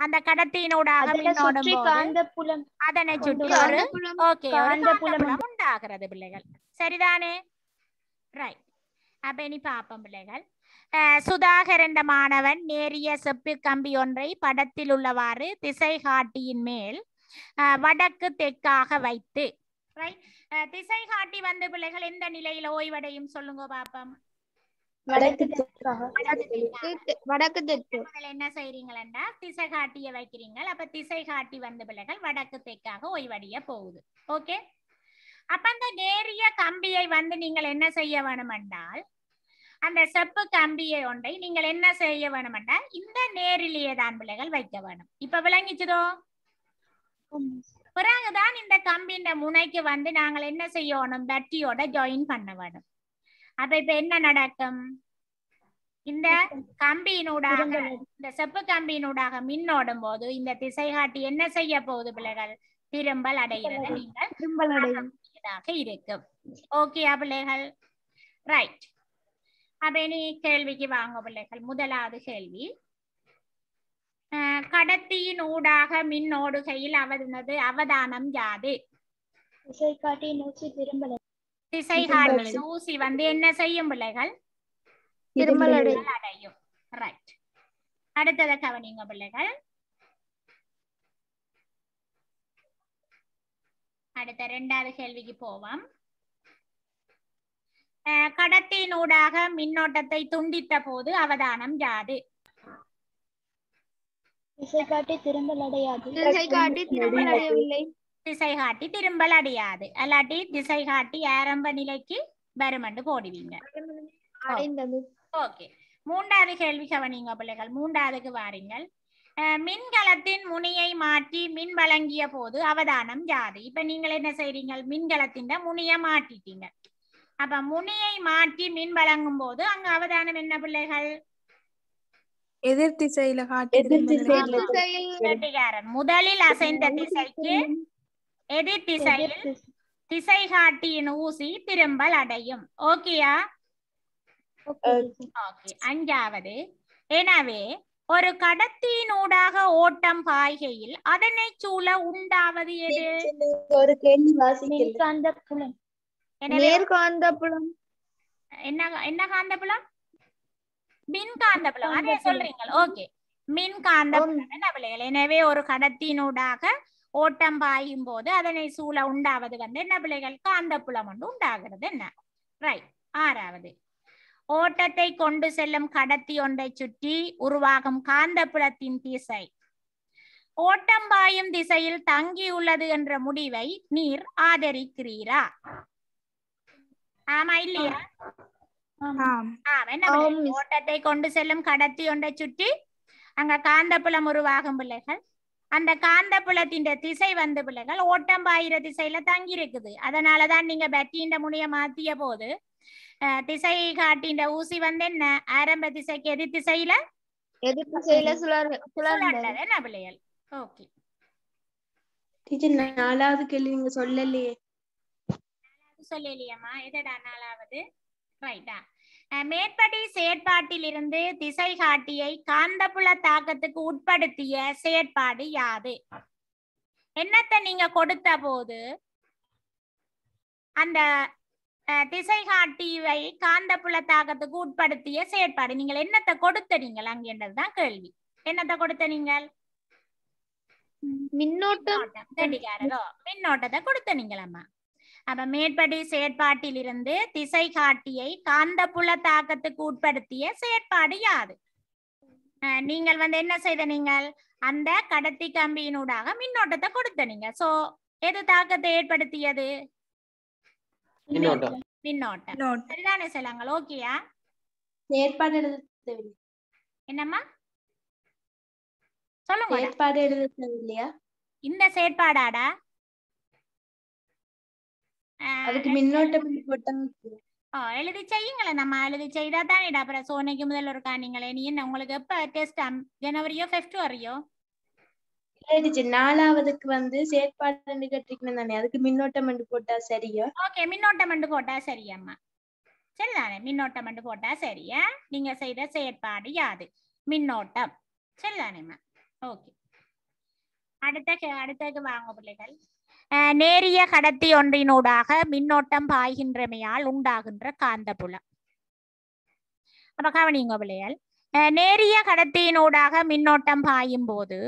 அந்த கடத்தியினூடாக அதுல மின்னோடும் அதனை சுற்றி கொண்டு ஒரு ஓகே. உண்டாகிறது பிள்ளைகள். சரிதானே? ரைட் அப்ப இனி பாப்போம் பிள்ளைகள். அஹ், சுதாகர் என்ற மாணவன் நேரிய செப்பு கம்பி ஒன்றை படத்தில் உள்ளவாறு திசை காட்டியின் மேல் வடக்கு தெற்காக வைத்து. ரைட் திசை காட்டி வந்த பிள்ளைகள் எந்த நிலையில ஓய்வடையும் சொல்லுங்க பாப்போம். வடக்கு தெற்கு- என்ன செய்றீங்களா திசை காட்டிய வைக்கிறீங்க அப்ப திசை காட்டி வந்த பிள்ளைகள் வடக்கு தெற்காக ஓய்வடைய போகுது. ஓகே அப்ப அந்த நேரிய கம்பியை வந்து நீங்கள் என்ன செய்ய வேணும் என்றால் அந்த செப்பு கம்பியை ஒன்றை நீங்கள் என்ன செய்ய வேணும் என்றால் இந்த நேரிலேயே தான் பிள்ளைகள் வைக்க வேணும் இப்ப விளங்கிச்சதோ? பிறகுதான் இந்த கம்பியின் முனைக்கு வந்து நாங்கள் என்ன செய்யணும்? பேட்டரியோட ஜாயின் பண்ண வேணும் அப்ப இப்ப என்ன நடக்கும்? இந்த கம்பியினூடாக. இந்த செப்பு கம்பியினூடாக மின்னோடும் போது இந்த திசை காட்டி என்ன செய்ய போகுது பிள்ளைகள்? திரும்பல் அடைகிறது. நீங்கள் இருக்கும். ஓகே பிள்ளைகள்? ரைட் அப்ப இனி கேள்விக்கு வாங்க பிள்ளைகள். முதலாவது கேள்வி. கடத்தியின் ஊடாக மின்னோடுகையில் அவனது அவதானம் யாது? திசை காட்டி நோக்கி திரும்பல். அடை. திசை காட்டி ஊசி வந்து என்ன செய்யும் பிள்ளைகள்? திரும்பல் அடையும். ரைட் அடுத்ததை கவனிங்க பிள்ளைகள். அடுத்த ரெண்டாவது கேள்விக்கு போவோம். அஹ், கடத்தியினூடாக மின்னோட்டத்தை துண்டித்த போது அவதானம் யாது? திசை காட்டி திரும்பல் அடையாது. திசை காட்டி திரும்பல் அடையவில்லை. திசை காட்டி திரும்பல் அடையாது. அல்லாட்டி திசை காட்டி ஆரம்ப நிலைக்கு வருமென்று போடுவீங்க. ஓகே. மூன்றாவது கேள்வி கவனிங்க பிள்ளைகள். மூன்றாவதுக்கு வாருங்கள். மின்கலத்தின் முனியை மாற்றி மின் வழங்கிய போது அவதானம் யாது? இப்ப நீங்கள் என்ன செய்றீங்க மின்கலத்தின் முனிய மாட்டிட்டீங்க அப்ப முனியை மாற்றி மின் வழங்கும் போது அங்க அவதானம் என்ன பிள்ளைகள்? எதிர் திசையில கெட்டிக்காரன். முதலில் அசைந்த திசைக்கு எதிர் திசையில் திசை. காட்டியின் ஊசி திரும்பல் அடையும். ஓகேயா? அஞ்சாவது. எனவே ஒரு கடத்தியினூடாக ஓட்டம் பாய்கையில் அதனை சூழ உண்டாவது எது? ஒரு கேள்வி மின்காந்த புலம் எனவே நேர்காந்த புலம் என்ன என்ன காந்தப்புலம்? மின்காந்தப்புலம். அதே சொல்றீங்க ஓகே. மின்காந்தப்புலம் என்ன பிள்ளைகள் எனவே ஒரு கடத்தினூடாக ஓட்டம் பாயும் போது அதனை சூழ உண்டாவது வந்து என்ன பிள்ளைகள் காந்தப்புலம் ஒன்று உண்டாகிறது. என்ன? ரைட் ஆறாவது. ஓட்டத்தை கொண்டு செல்லும் கடத்தி ஒன்றை சுற்றி உருவாகும் காந்தப்புலத்தின் திசை. ஓட்டம் பாயும் திசையில் தங்கியுள்ளது என்ற முடிவை நீர் ஆதரிக்கிறீரா? ஆமா இல்லையா? ஆம். ஆம், என்ன ஆம், பிள்ளைகள்? miss. ஓட்டத்தை கொண்டு செல்லும் கடத்தி ஒன்றை சுற்றி அங்க காந்தப்புலம் உருவாகும் பிள்ளைகள். அந்த காந்தப்புலத்தின் திசை வந்து பிள்ளைகள் ஓட்டம் பாயிர திசையில தங்கி இருக்குது அதனாலதான் நீங்க பெட்டியின் முனைய மாத்திய போது திசை காட்டின்ற ஊசி வந்து என்ன? ஆரம்ப திசைக்கு எதிர் திசையில? எதிர் திசையில சுழல் என்ன பிள்ளைகள்? ஓகே. நாலாவது கேள்வி நீங்க சொல்லலையே. சொல்லலையம்மா? எதடா நாலாவது ரைட்டா மேற்படி செயற்பாட்டிலிருந்து திசை காட்டியை காந்தப்புல தாக்கத்துக்கு உட்படுத்திய செயற்பாடு யாது? என்னத்தை நீங்க கொடுத்த போது அந்த திசை காட்டியை காந்தப்புல தாக்கத்துக்கு உட்படுத்திய செயற்பாடு? நீங்கள் என்னத்தை கொடுத்த நீங்கள்? அங்கேன்றதுதான் கேள்வி. என்னத்தை கொடுத்த நீங்கள்? மின்னோட்டம். மின்னோட்டத்தை கொடுத்த நீங்களம்மா. அப்ப மேற்படி செயற்பாட்டிலிருந்து திசை காட்டியை காந்தப்புல தாக்கத்துக்கு உட்படுத்திய செயற்பாடு யாது? நீங்கள் வந்து என்ன செய்த நீங்கள்? அந்த கடத்தி கம்பியினூடாக மின்னோட்டத்தை கொடுத்த நீங்க சோ எது தாக்கத்தை ஏற்படுத்தியது? மின்னோட்டம். சரிதானே செல்லாங்கள் ஓகேயா செயற்பாடு என்னம்மா? சொல்லுங்க செயற்பாடு இந்த செயற்பாடாடா? அதுக்கு மின்னோட்டம் போட்டா ஓ எழுதி செய்யுங்களேன். நம்ம எழுதி செய்தா தானே அப்புறம் சோனைக்கு முதல்ல இருக்கா நீங்களே நீ என்ன உங்களுக்கு எப்ப டெஸ்ட் ஜனவரியோ இல்ல டீச்சர் நாலாவதுக்கு வந்து செயற்பாடு கேட்டிருக்கணும் தானே. அதுக்கு மின்னோட்டம் போட்டா சரியா? ஓகே மின்னோட்டம் மண்டு போட்டா சரியம்மா சரிதானே மின்னோட்டம் மண்டு போட்டா சரியா? நீங்க செய்த செயற்பாடு யாது? மின்னோட்டம். சரிதானேம்மா ஓகே. அடுத்த அடுத்ததுக்கு வாங்க பிள்ளைகள். நேரிய கடத்தி ஒன்றினூடாக மின்னோட்டம் பாய்கின்றமையால் உண்டாகின்ற காந்தப்புலம். அப்ப கவனிங்க அஹ், நேரிய கடத்தியினூடாக மின்னோட்டம் பாயும் போது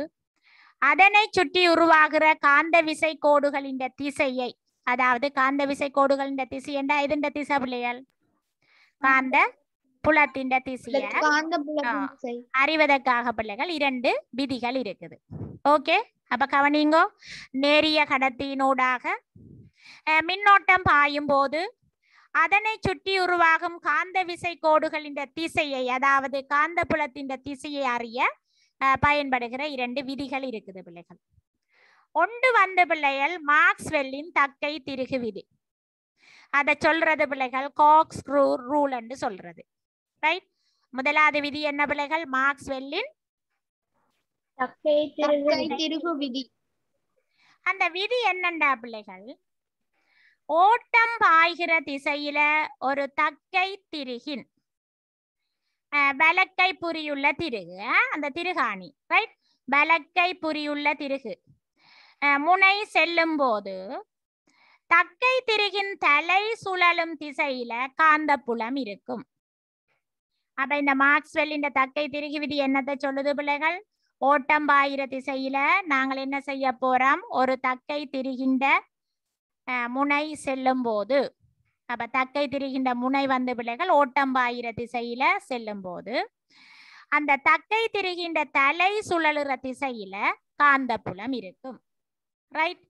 அதனை சுற்றி உருவாகிற காந்த விசை கோடுகளின் திசையை அதாவது காந்த விசை கோடுகளின் திசை என்ற இதன் திசை பிள்ளைகள்? காந்த புலத்தின் திசைய. காந்த புலம் அறிவதற்காக பிள்ளைகள் இரண்டு விதிகள் இருக்குது. ஓகே? அப்ப கவனிங்கோ நேரிய கடத்தியினூடாக மின்னோட்டம் பாயும் போது அதனை சுற்றி உருவாகும் காந்த விசை கோடுகளின் திசையை அதாவது காந்த புலத்தின் திசையை அறிய பயன்படுகிற இரண்டு விதிகள் இருக்குது பிள்ளைகள். ஒன்று வந்த பிள்ளைகள் மார்க்ஸ்வெல்லின் தக்கை திருகு விதி. அதை சொல்றது பிள்ளைகள் காக்ஸ் ரூல் என்று சொல்றது. ரைட்? முதலாவது விதி என்ன பிள்ளைகள்? மார்க்ஸ்வெல்லின் திருகு விதி. அந்த விதி என்னண்டா பிள்ளைகள்? ஓட்டம் பாய்கிற திசையில ஒரு தக்கை திருகின். வலக்கை புரியுள்ள திருகு அந்த திருகாணி ரைட் வலக்கை புரியுள்ள திருகு. முனை செல்லும் போது தக்கை திருகின் தலை சுழலும் திசையில காந்தப்புலம் இருக்கும். அப்ப இந்த மார்க்ஸ்வெல் இந்த தக்கை திருகு விதி என்னத்தை சொல்லுது பிள்ளைகள்? ஓட்டம் பாயிர திசையில நாங்கள் என்ன செய்ய போறோம்? ஒரு தக்கை திரிகின்ற முனை செல்லும் போது அப்ப தக்கை திரிகின்ற முனை வந்து பிள்ளைகள் ஓட்டம் பாயிர திசையில செல்லும் போது அந்த தக்கை திரிகின்ற தலை சுழலுற திசையில காந்தப்புலம் இருக்கும். ரைட்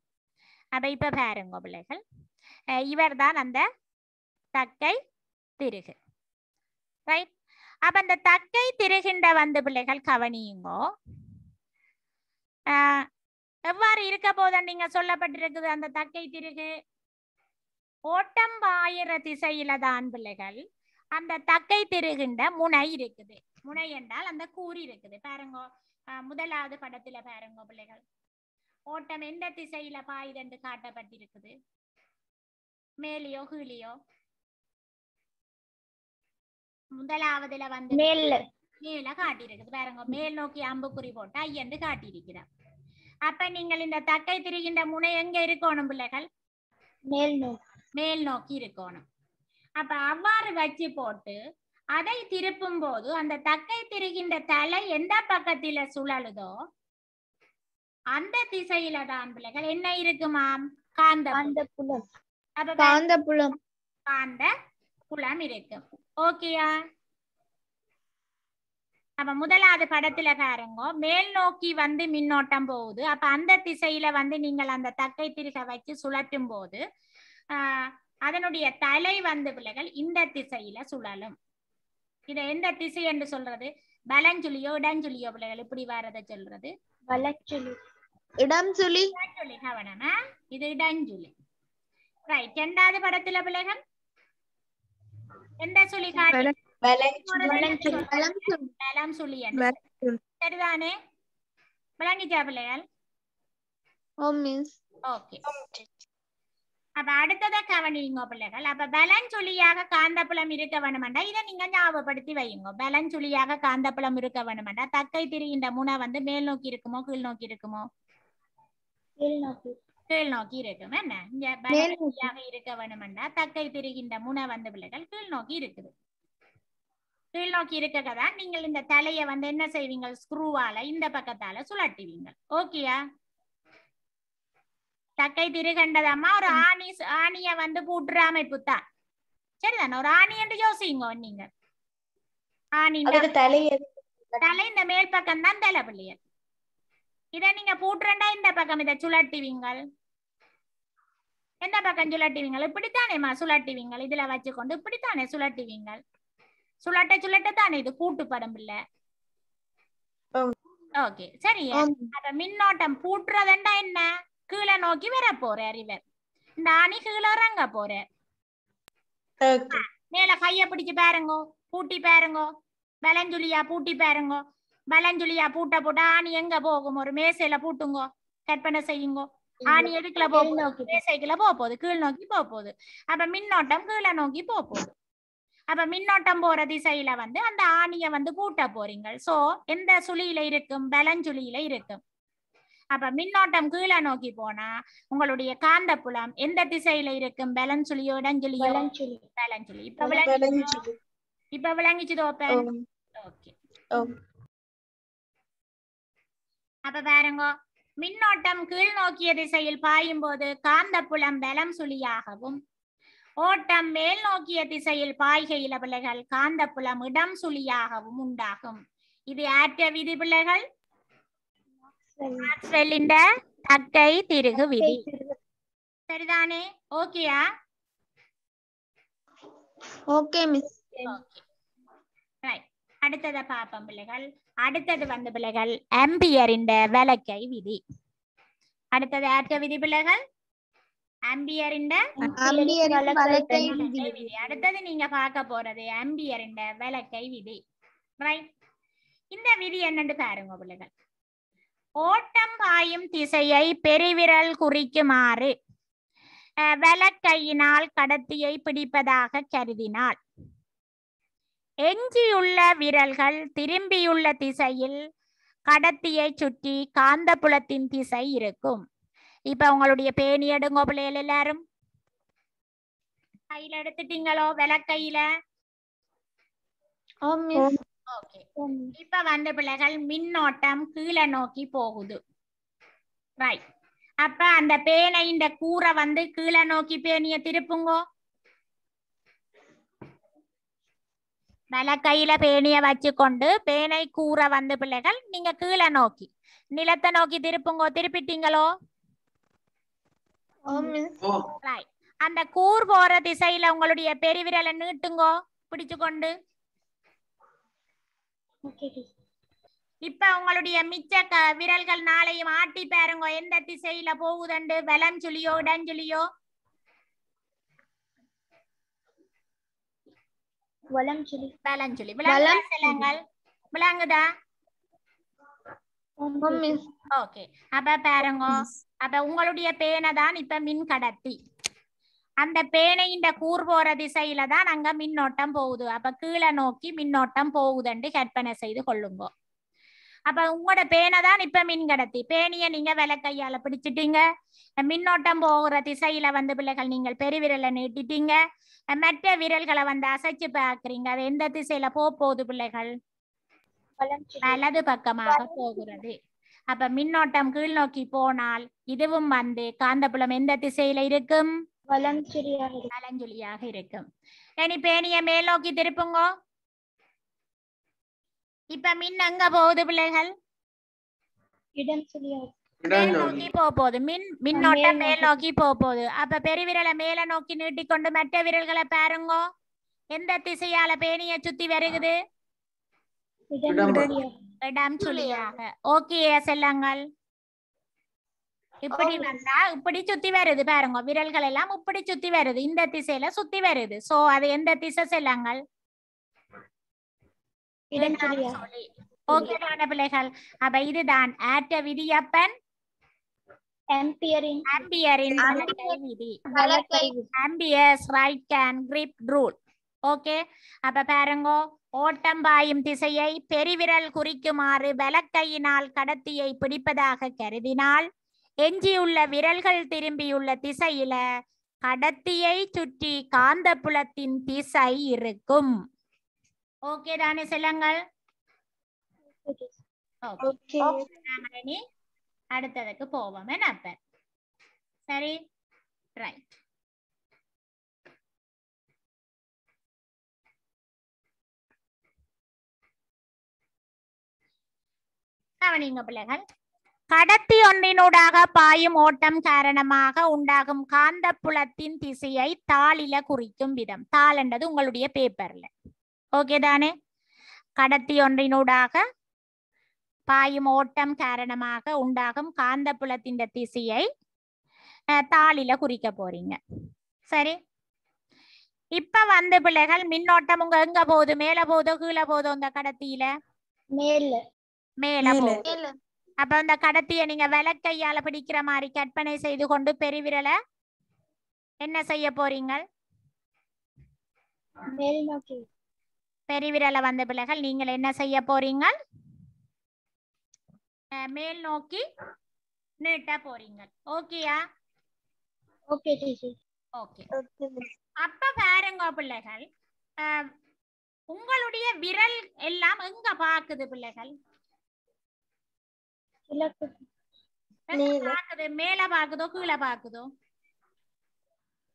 அப்ப இப்ப பாருங்க பிள்ளைகள். இவர் தான் அந்த தக்கை திருகு ரைட் அப்ப அந்த தக்கை திருகின்ற வந்து பிள்ளைகள் கவனியுங்கோ. எவ்வாறு இருக்க போதும் நீங்க சொல்லப்பட்டிருக்குது. அந்த தக்கை திருகு. ஓட்டம் பாயிற திசையில தான் பிள்ளைகள். அந்த தக்கை திருகின்ற முனை இருக்குது. முனை என்றால் அந்த கூறு இருக்குது. பாருங்க முதலாவது படத்துல பாருங்க பிள்ளைகள். ஓட்டம் எந்த திசையில பாயுதென்று காட்டப்பட்டிருக்குது. மேலியோ கீழியோ? முதலாவதுல வந்து மேல மேல காட்டியிருக்குது பாருங்க மேல் நோக்கி அம்புக்குறி போட்டு ஐயன்று காட்டியிருக்கிறார். அப்ப நீங்கள் இந்த தக்கை திரிகின்ற முனை எங்க இருக்கணும் பிள்ளைகள்? மேல் நோக்கி. மேல் நோக்கி இருக்கணும். அப்ப அவ்வாறு வச்சு போட்டு அதை திருப்பும் போது அந்த தக்கை திரிகின்ற தலை எந்த பக்கத்தில சுழலுதோ அந்த திசையில தான் பிள்ளைகள் என்ன இருக்குமாம் காந்த புலம் காந்த புலம் காந்த புலம் இருக்கும் ஓகேயா? அப்ப முதலாவது படத்துல பாருங்க. மேல் நோக்கி வந்து மின்னோட்டம் போகுது. அப்ப அந்த திசையில வந்து நீங்கள் அந்த தக்கை திருக வச்சு சுழற்றும் போது அதனுடைய தலை வந்து பிள்ளைகள் இந்த திசையில சுழலும். இதை எந்த திசை என்று சொல்றது? பலஞ்சுழியோ இடஞ்சுழியோ பிள்ளைகள் இப்படி வர்றதை சொல்றது? வலச்சுழி இடஞ்சுழி கவனமா? இது இடஞ்சுழி ரைட் ரெண்டாவது படத்துல பிள்ளைகள் எந்த சுழி காட்டி சரிதானே? விளங்கிச்சா பிள்ளைகள்? ஓகே. அப்ப அடுத்தத கவனிங்க பிள்ளைகள். அப்ப பலஞ்சுழியாக காந்தப்புலம் இருக்க வேணுமெண்டா இதை நீங்க ஞாபகப்படுத்தி வையுங்க. பலஞ்சுழியாக காந்தப்புலம் இருக்க வேணுமெண்டா. தக்கை திரிகின்ற முனை வந்து மேல் நோக்கி இருக்குமோ கீழ் நோக்கி இருக்குமோ? கீழ் நோக்கி. இருக்கும். என்ன? இங்க மேல் நோக்கி. பலஞ்சுழியாக இருக்க வேணுமெண்டா தக்கை திரிகின்ற முனை வந்து பிள்ளைகள் கீழ் நோக்கி இருக்குது. கீழ் நோக்கி இருக்கதான் நீங்கள் இந்த தலைய வந்து என்ன செய்வீங்க? ஸ்க்ரூவால இந்த பக்கத்தால சுழட்டுவீங்க ஓகேயா தக்கை திருகண்டதம்மா ஒரு ஆணி ஆணிய வந்து பூட்டுற அமைப்பு தான் சரிதானே? ஒரு ஆணி என்று யோசிங்க நீங்க. ஆணி தலை இந்த மேல் பக்கம் தான் தலை பிள்ளையர் இத நீங்க பூட்டுறண்டா இந்த பக்கம் இதை சுழட்டுவீங்க எந்த பக்கம் சுழட்டுவீங்க இப்படித்தானேம்மா சுழட்டுவீங்க இதுல வச்சுக்கொண்டு இப்படித்தானே சுழட்டுவீங்க சுழட்ட சுழட்ட தானே இது பூட்டு படம் இல்ல. ஓகே ஆம். அப்ப மின்னோட்டம் பூட்டுறதுண்டா என்ன? கீழே நோக்கி வர போற அறிவர் இந்த ஆணி கீழே இறங்க போற Okay. மேல கைய பிடிச்சு பாருங்கோ. பூட்டி பாருங்கோ. பலஞ்சுலியா பூட்டி பாருங்கோ. பலஞ்சுலியா பூட்ட போட்டா ஆணி எங்க போகும்? ஒரு மேசையில பூட்டுங்கோ. கற்பனை செய்யுங்கோ. ஆணி எதுக்குள்ள போக. மேசைக்குள்ள போக போகுது. கீழ் நோக்கி போக போகுது. அப்ப மின்னோட்டம் கீழே நோக்கி போக போகுது. அப்ப மின்னோட்டம் போற திசையில வந்து அந்த ஆணிய வந்து பூட்ட போறீங்க சோ எந்த சுழியில இருக்கும்? பலஞ்சுழியில இருக்கும். அப்ப மின்னோட்டம் கீழே நோக்கி போனா உங்களுடைய காந்தப்புலம் எந்த திசையில இருக்கும்? பலஞ்சுழியோ இடஞ்சுழியோ பலஞ்சுழி. இப்ப? வலஞ்சுழி. இப்ப விளங்கிச்சுதோ ஓகே. அப்ப பாருங்க. மின்னோட்டம் கீழ் நோக்கிய திசையில் பாயும் போது காந்தப்புலம் பலம் சுழியாகவும் ஓட்டம் மேல் நோக்கிய திசையில் பாய்கையில பிள்ளைகள் காந்தப்புலம் இடம் சுழியாகவும் உண்டாகும். இது ஆற்ற விதி பிள்ளைகள்? தக்கை திருகு விதி. சரிதானே? ஓகேயா ஓகே மிஸ் அடுத்தத பாப்போம் பிள்ளைகள். அடுத்தது வந்து பிள்ளைகள் ஆம்பியரின் விளக்கை விதி. அடுத்தது ஆற்ற விதி பிள்ளைகள்? வலக்கை விதி. அடுத்தது நீங்க பார்க்க போறது ஆம்பியரின் விளக்கை விதி. ரைட் இந்த விதி என்னன்னு பாருங்க பிள்ளைகள். ஓட்டம் பாயும் திசையை பெருவிரல் குறிக்குமாறு அஹ், வலக்கையினால் கடத்தியை பிடிப்பதாக கருதினால் எஞ்சியுள்ள விரல்கள் திரும்பியுள்ள திசையில் கடத்தியை சுற்றி காந்தப்புலத்தின் திசை இருக்கும். இப்ப உங்களுடைய பேணி எடுங்க பிள்ளைகள் எல்லாரும். கையில எடுத்துட்டீங்களோ? விளக்கையில ஓகே இப்ப வந்து பிள்ளைகள் மின்னோட்டம் கீழே நோக்கி போகுது. ரைட் அப்ப அந்த பேனை இந்த கூரை வந்து கீழே நோக்கி பேனிய திருப்புங்கோ? கையில பேனிய வச்சுக்கொண்டு பேனை கூரை வந்து பிள்ளைகள் நீங்க கீழே நோக்கி. நிலத்தை நோக்கி திருப்புங்கோ. திருப்பிட்டீங்களோ? Oh, oh. அந்த கூர் போற திசையில உங்களுடைய பெருவிரலை நீட்டுங்கோ. பிடிச்சு கொண்டு. இப்ப உங்களுடைய மிச்ச விரல்கள் நாளையும் ஆட்டி பாருங்க. எந்த திசையில போகுதுண்டு? வெளம் சுழியோ இடஞ்சுழியோ வலம் சுழி விளங்குதா ஓகே அப்ப பாருங்க. அப்ப உங்களுடைய பேனை தான் இப்ப மின் கடத்தி. அந்த பேனையின் கூர் போற திசையில தான் அங்க மின்னோட்டம் போகுது. அப்ப கீழே நோக்கி மின்னோட்டம் போகுதுன்னு கற்பனை செய்து கொள்ளுங்க. அப்ப உங்களோட பேனை தான் இப்ப மின் கடத்தி. பேனிய நீங்க விளக்கையால பிடிச்சிட்டீங்க. மின்னோட்டம் போகிற திசையில வந்து பிள்ளைகள் நீங்கள் பெருவிரலை நீட்டிட்டீங்க. மற்ற விரல்களை வந்து அசைச்சு பாக்குறீங்க அது எந்த திசையில போக போகுது பிள்ளைகள்? வலது பக்கமாக போகிறது. அப்ப மின்னோட்டம் கீழ் நோக்கி போனால் இதுவும் வந்து காந்தப்புலம் எந்த திசையில இருக்கும்? வலஞ்சுழியாக இருக்கு வலஞ்சுழியாக இருக்கும். இனி பேணிய மேல் நோக்கி திருப்புங்கோ. இப்ப மின் எங்க போகுது பிள்ளைகள்? நோக்கி. போக போகுது மின் மின்னோட்டம் மேல் மேல் நோக்கி. போக போகுது அப்ப பெருவிரலை மேல நோக்கி நீட்டிக்கொண்டு மற்ற விரல்களை பாருங்க. எந்த திசையால பேணிய சுத்தி வருகுது? இடம் சுழியாக ஓகே செல்லங்கள். இப்படி வந்தா இப்படி சுத்தி வருது பாருங்க. விரல்கள் எல்லாம் இப்படி சுத்தி வருது. இந்த திசையில சுத்தி வருது. சோ அது எந்த திசை செல்லங்கள்? ஓகே தான பிள்ளைகள். அப்ப இதுதான். ஆட்ட ஆம்பியரின் ஆம்பியரின் விதி. வலக்கை Ampere's right hand grip rule okay அப்ப பாருங்க. ஓட்டம் பாயும் திசையை பெருவிரல் குறிக்குமாறு வலக்கையினால் கடத்தியை பிடிப்பதாக கருதினால் எஞ்சியுள்ள விரல்கள் திரும்பியுள்ள திசையில கடத்தியை சுற்றி காந்தப்புலத்தின் திசை இருக்கும். ஓகே தானே செல்லுங்கள்? அடுத்ததுக்கு போவோம். என்ன சரி. ரைட் கவனிங்க பிள்ளைகள். கடத்தி ஒன்றினூடாக பாயும் ஓட்டம் காரணமாக உண்டாகும் காந்த புலத்தின் திசையை தாளில குறிக்கும் விதம். தாள் என்றது உங்களுடைய பேப்பர்ல. ஓகே தானே? கடத்தி ஒன்றினூடாக பாயும் ஓட்டம் காரணமாக உண்டாகும் காந்த புலத்தின் திசையை தாளில குறிக்க போறீங்க. சரி? இப்ப வந்து பிள்ளைகள் மின்னோட்டம் உங்க எங்க போகுது? மேல போகுதோ கீழே போதோ இந்த கடத்தியில? மேல மேல அப்ப இந்த கடத்திய நீங்க விளக்கையால பிடிக்கிற மாதிரி கற்பனை செய்து கொண்டு பெருவிரலை என்ன செய்ய போறீங்க மேல் நோக்கி. பெருவிரலை வந்த பிள்ளைகள் நீங்கள் என்ன செய்ய போறீங்க அஹ், மேல் நோக்கி நீட்ட போறீங்க ஓகேயா? Okay teacher. ஓகே. அப்ப பாருங்க பிள்ளைகள் உங்களுடைய விரல் எல்லாம் எங்க பாக்குது பிள்ளைகள்? பாக்குது மேல பாக்குதோ கீழே பாக்குதோ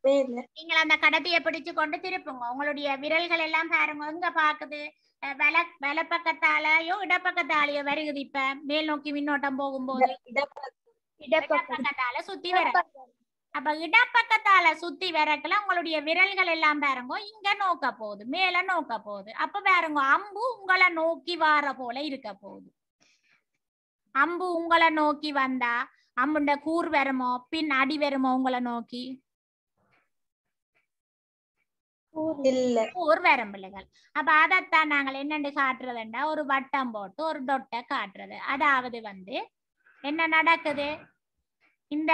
மேல நீங்கள் அந்த கடத்தியை பிடிச்சு கொண்டு திருப்புங்க உங்களுடைய விரல்கள் எல்லாம் பாருங்க எங்க பாக்குது வல வல பக்கத்தாலயோ இடப்பக்கத்தாலயோ வருகுது இப்ப மேல் நோக்கி மின்னோட்டம் போகும்போது இடப்பக்கத்தால சுத்தி வர அப்ப இடப்பக்கத்தால சுத்தி வரக்குல உங்களுடைய விரல்கள் எல்லாம் பாருங்க இங்க நோக்க போகுது மேல நோக்க போகுது அப்ப பாருங்க அம்பு உங்களை நோக்கி வார போல இருக்க போகுது அம்பு உங்களை நோக்கி வந்தா? அம்புண்ட கூர் வருமோ? பின் அடி வருமோ உங்களை நோக்கி? இல்ல. கூர் வரும் பிள்ளைகள். அப்ப அதைத்தான் நாங்கள் என்னண்டு காட்டுறதுண்டா ஒரு வட்டம் போட்டு ஒரு தொட்டை காட்டுறது. அதாவது வந்து என்ன நடக்குது? இந்த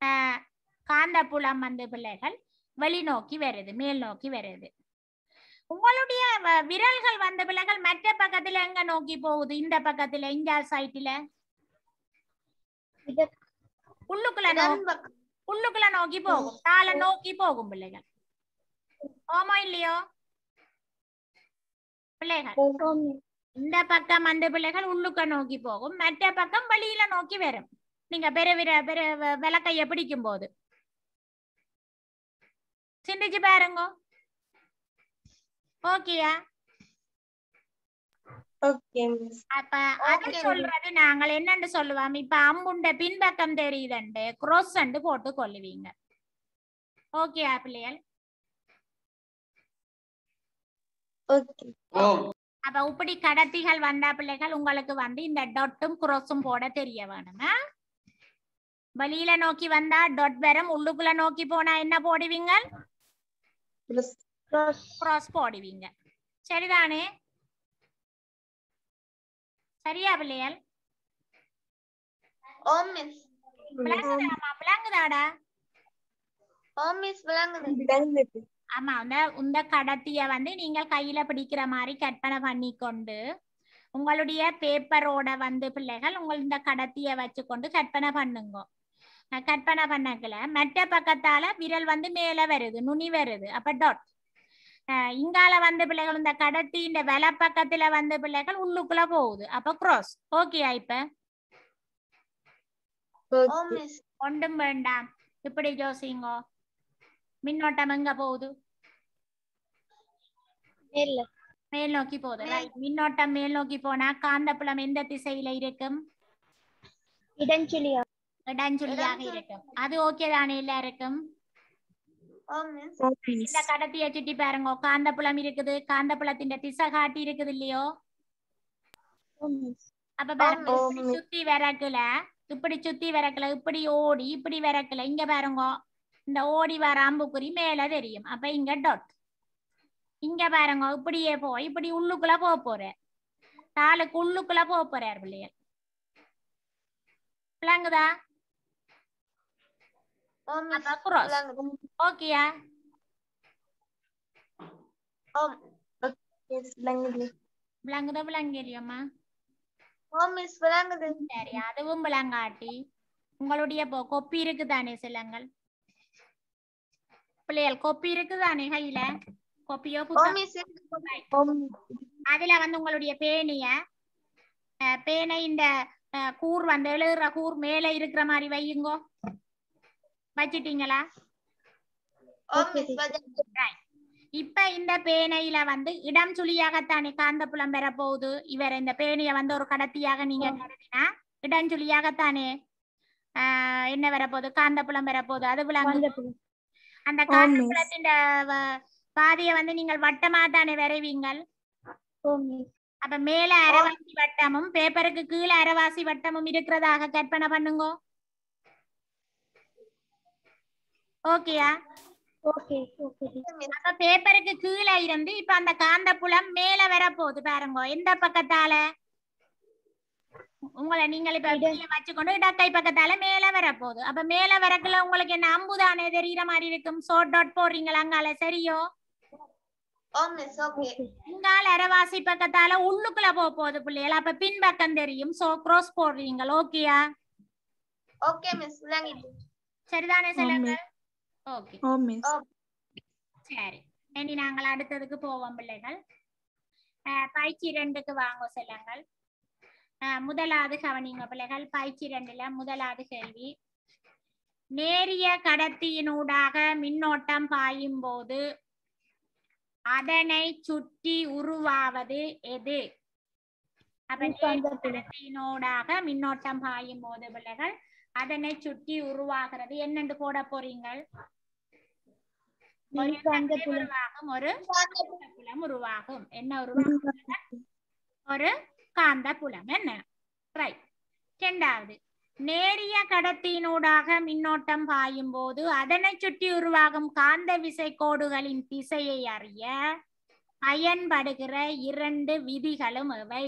ஆஹ், காந்தப்புலம் வந்து பிள்ளைகள் வெளிநோக்கி வருது மேல் நோக்கி வருது. உங்களுடைய விரல்கள் வந்த பிள்ளைகள் மற்ற பக்கத்துல எங்க நோக்கி போகுது? இந்த பக்கத்துல இந்த சைட்ல உள்ளுக்குள்ள நோக்கி உள்ளுக்குள்ள நோக்கி போகும். தாளை நோக்கி போகும் பிள்ளைகள். ஓமோ இல்லையோ? பிள்ளைகள். இந்த பக்கம் அந்த பிள்ளைகள் உள்ளுக்க நோக்கி போகும். மற்ற பக்கம் வெளியில நோக்கி வரும். நீங்க பெருவிர பெரு விளக்கைய பிடிக்கும் போது சிந்திச்சு பாருங்க. ஓகேயா அப்ப அது சொல்றது நாங்கள் என்னன்னு சொல்லுவோம்? இப்ப அம்புண்ட பின்பக்கம் தெரியுதுண்டு. அண்டு போட்டு கொள்ளுவீங்க. ஓகேயா பிள்ளைகள்? ஓகே ஓம் அப்ப இப்படி கடத்திகள் வந்தா பிள்ளைகள் உங்களுக்கு வந்து இந்த டொட்டும் குரோஸும் போட தெரிய வேணுமா வெளியில நோக்கி வந்தா டொட் வரும். உள்ளுக்குள்ள நோக்கி போனா என்ன போடுவீங்க கிராஸ் cross போடுவீங்க. சரிதானே? சரியா பிள்ளைகள் ஓம் மிஸ் விளங்குதாமா? விளங்குதாடா? ஓம் மிஸ் விளங்குது. ஆமா அந்த இந்த கடத்திய வந்து நீங்கள் கையில பிடிக்கிற மாதிரி கற்பனை பண்ணி கொண்டு உங்களுடைய பேப்பரோட வந்து பிள்ளைகள் உங்கள் இந்த கடத்திய வச்சுக்கொண்டு கற்பனை பண்ணுங்க. கற்பனை பண்ணக்கல. மற்ற பக்கத்தால விரல் வந்து மேல வருது நுனி வருது. அப்ப டாட் இங்கால வந்து பிள்ளைகள் இந்த கடத்தி இந்த வல பக்கத்துல வந்து பிள்ளைகள் உள்ளுக்குள்ள போகுது. அப்ப கிராஸ் ஓகேயா இப்ப? மிஸ் ஒன்றும் வேண்டாம். இப்படி யோசிங்கோ மின்னோட்டம் எங்க போகுது? மேல் நோக்கி. போகுது மின்னோட்டம் மேல் நோக்கி போனா காந்தப்புலம் எந்த திசையில இருக்கும்? இடஞ்சுழியா. இடஞ்சுழியாக இருக்கும். அது ஓகே தானே எல்லாருக்கும்? இந்த கடத்திய சுற்றி பாருங்க. காந்தப்புலம் இருக்குது. காந்தப்புலத்தின் திசை காட்டி இருக்குது இல்லையோ அப்ப பாருங்க சுத்தி விறக்குல இப்படி சுத்தி விறக்குல இப்படி ஓடி இப்படி விறக்குல இங்க பாருங்க. இந்த ஓடி வர அம்புக்குறி மேல தெரியும். அப்ப இங்க டாட் இங்க பாருங்க. இப்படியே போய் இப்படி உள்ளுக்குள்ள போக போற. தாளுக்கு உள்ளுக்குள்ள போக போறார் பிள்ளைகள். விளங்குதா? ஓம் மிஸ் அப்ப cross. விளங்குது விளங்கலையம்மா ஓம் மிஸ் விளங்குது சரி அதுவும் விளங்காட்டி உங்களுடைய கொப்பி இருக்குதானே சிலங்கள் பிள்ளைகள் கொப்பி இருக்குதானே கையில கொப்பியோ அதுல வந்து உங்களுடைய பேனைய பேனை இந்த கூர் வந்து எழுதுற கூர் மேல இருக்கிற மாதிரி வையுங்கோ வச்சிட்டீங்களா. இப்ப இந்த பேனையில வந்து இடம் சுழியாகத்தானே காந்தப்புலம் பெற போகுது இவர் இந்த பேனைய வந்து ஒரு கடத்தியாக நீங்க கருதினா இடஞ்சுழியாகத்தானே ஆஹ் என்ன வரப்போகுது? காந்தப்புலம் பெறப்போகுது அது விளங்கு. அந்த. காந்தப்புலத்தின் வ- பாதையை வந்து நீங்கள் வட்டமா தானே வரைவீங்கள் அப்ப மேல அரைவாசி வட்டமும் பேப்பருக்கு கீழே அரைவாசி வட்டமும் இருக்கிறதாக கற்பனை பண்ணுங்க. ஓகேயா? Okay okay. அப்ப பேப்பருக்கு கீழே இருந்து இப்ப அந்த காந்தப்புலம் மேல வரப்போகுது பாருங்க. எந்த பக்கத்தால? உங்களை நீங்கள் இப்ப கீழே வச்சுக்கொண்டு இடக்கை பக்கத்தால மேல வரப்போகுது அப்ப மேல வரக்குள்ள உங்களுக்கு என்ன அம்புதானே தெரியுற மாதிரி இருக்கும்? சோட் டாட் போடுறீங்களா அங்கால? சரியோ? இங்கால அரைவாசி பக்கத்தால உள்ளுக்குள்ள போக போகுது பிள்ளைகள். அப்ப பின்பக்கம் தெரியும். சோ cross போடுறீங்க ஓகேயா? ஓகே மிஸ் சரிதானே சொல்லுங்க ஓகே சரி இனி நாங்கள் அடுத்ததுக்கு போவோம் பிள்ளைகள் பயிற்சி ரெண்டுக்கு வாங்க செல்லுங்கள் முதலாவது கவனிங்க பிள்ளைகள் பயிற்சி ரெண்டுல முதலாவது கேள்வி நேரிய கடத்தியினூடாக மின்னோட்டம் பாயும் போது அதனை சுற்றி உருவாவது எது அப்ப கடத்தியினூடாக மின்னோட்டம் பாயும் போது பிள்ளைகள் அதனை சுற்றி உருவாகிறது. என்னென்று போட புலம். உருவாகும். ஒரு புலம். உருவாகும். என்ன உருவாகும்? ஒரு காந்த புலம். என்ன? ரைட் இரண்டாவது நேரிய கடத்தியினூடாக மின்னோட்டம் பாயும் போது அதனை சுற்றி உருவாகும் காந்த விசை கோடுகளின் திசையை அறிய பயன்படுகிற இரண்டு விதிகளும் எவை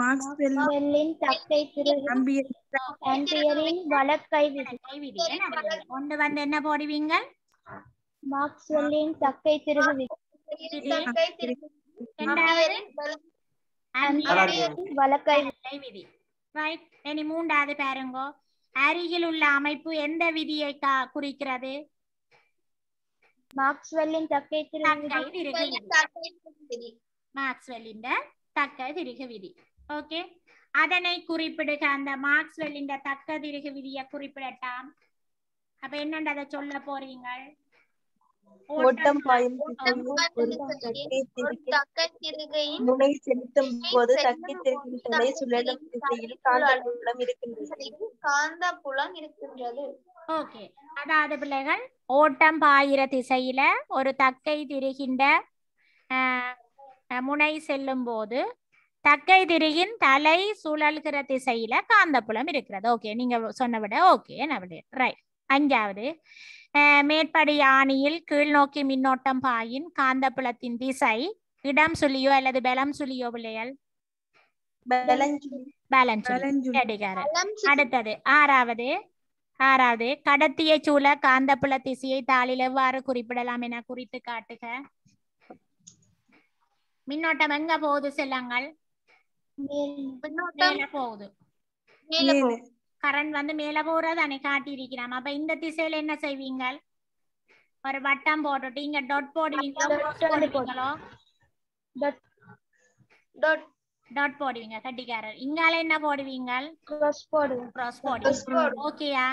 மார்க்ஸ்வெல் பெல்லின் தக்கை ஆம்பியரின் வழக்கை விதி கை விதி. என்ன விதி? ஒன்று வந்து என்ன போடுவீங்க? திருகு விதி. தக்கை திருகு வழக்கை விதி. ரைட் இனி மூன்றாவது பாருங்க. அருகில் உள்ள அமைப்பு எந்த விதியை கா- குறிக்கிறது? மார்க்ஸ்வெல்லின் தக்கை திருகு விதி. தக்கை திருகு விதி. தக்கை ஓகே அதனை குறிப்பிடுக. அந்த மார்க்ஸ்வெல்லின் தக்க திருகு விதியை குறிப்பிடட்டாம். அப்ப என்னன்றதை சொல்ல போறீங்க ஓட்டம் பாயும் ஒரு தக்கை திருகையின் முனை செலுத்தும் போது தக்கி திருக்கும் துணை சுழலும் திசையில் காந்தப்புலம் இருக்கின்றது. காந்த புலம் இருக்கின்றது. ஓகே அதாவது பிள்ளைகள் ஓட்டம் பாயிர திசையில ஒரு தக்கை திரிகின்ற முனை செல்லும் போது தக்கை திரியின் தலை சுழல்கிற திசையில காந்தப்புலம் இருக்கிறது. ஓகே நீங்க சொன்ன விட ஓகே நான் ரைட் அஞ்சாவது மேற்படி ஆணியில் கீழ்நோக்கி மின்னோட்டம் பாயின் காந்தப்புலத்தின் திசை இடம் சுழியோ அல்லது பலம் சுழியோ பிள்ளைகள்? அடுத்தது ஆறாவது ஆறாவது கடத்திய சூழ காந்தப்புல திசையை தாளில் எவ்வாறு குறிப்பிடலாம் என குறித்து காட்டுக. மின்னோட்டம் எங்க போகுது செல்லங்கள்? மேல. போகுது. மேல கரண்ட் வந்து மேல போறதானே காட்டியிருக்கிறோம் அப்ப இந்த திசையில என்ன செய்வீங்க ஒரு வட்டம் போட்டுட்டு இங்க டொட் போடுவீங்களோ? டாட் போடுவீங்க கட்டிக்காரர். இங்கால என்ன போடுவீங்க cross போடுவோம் கிராஸ் Cross போடுவீங்க. ஓகேயா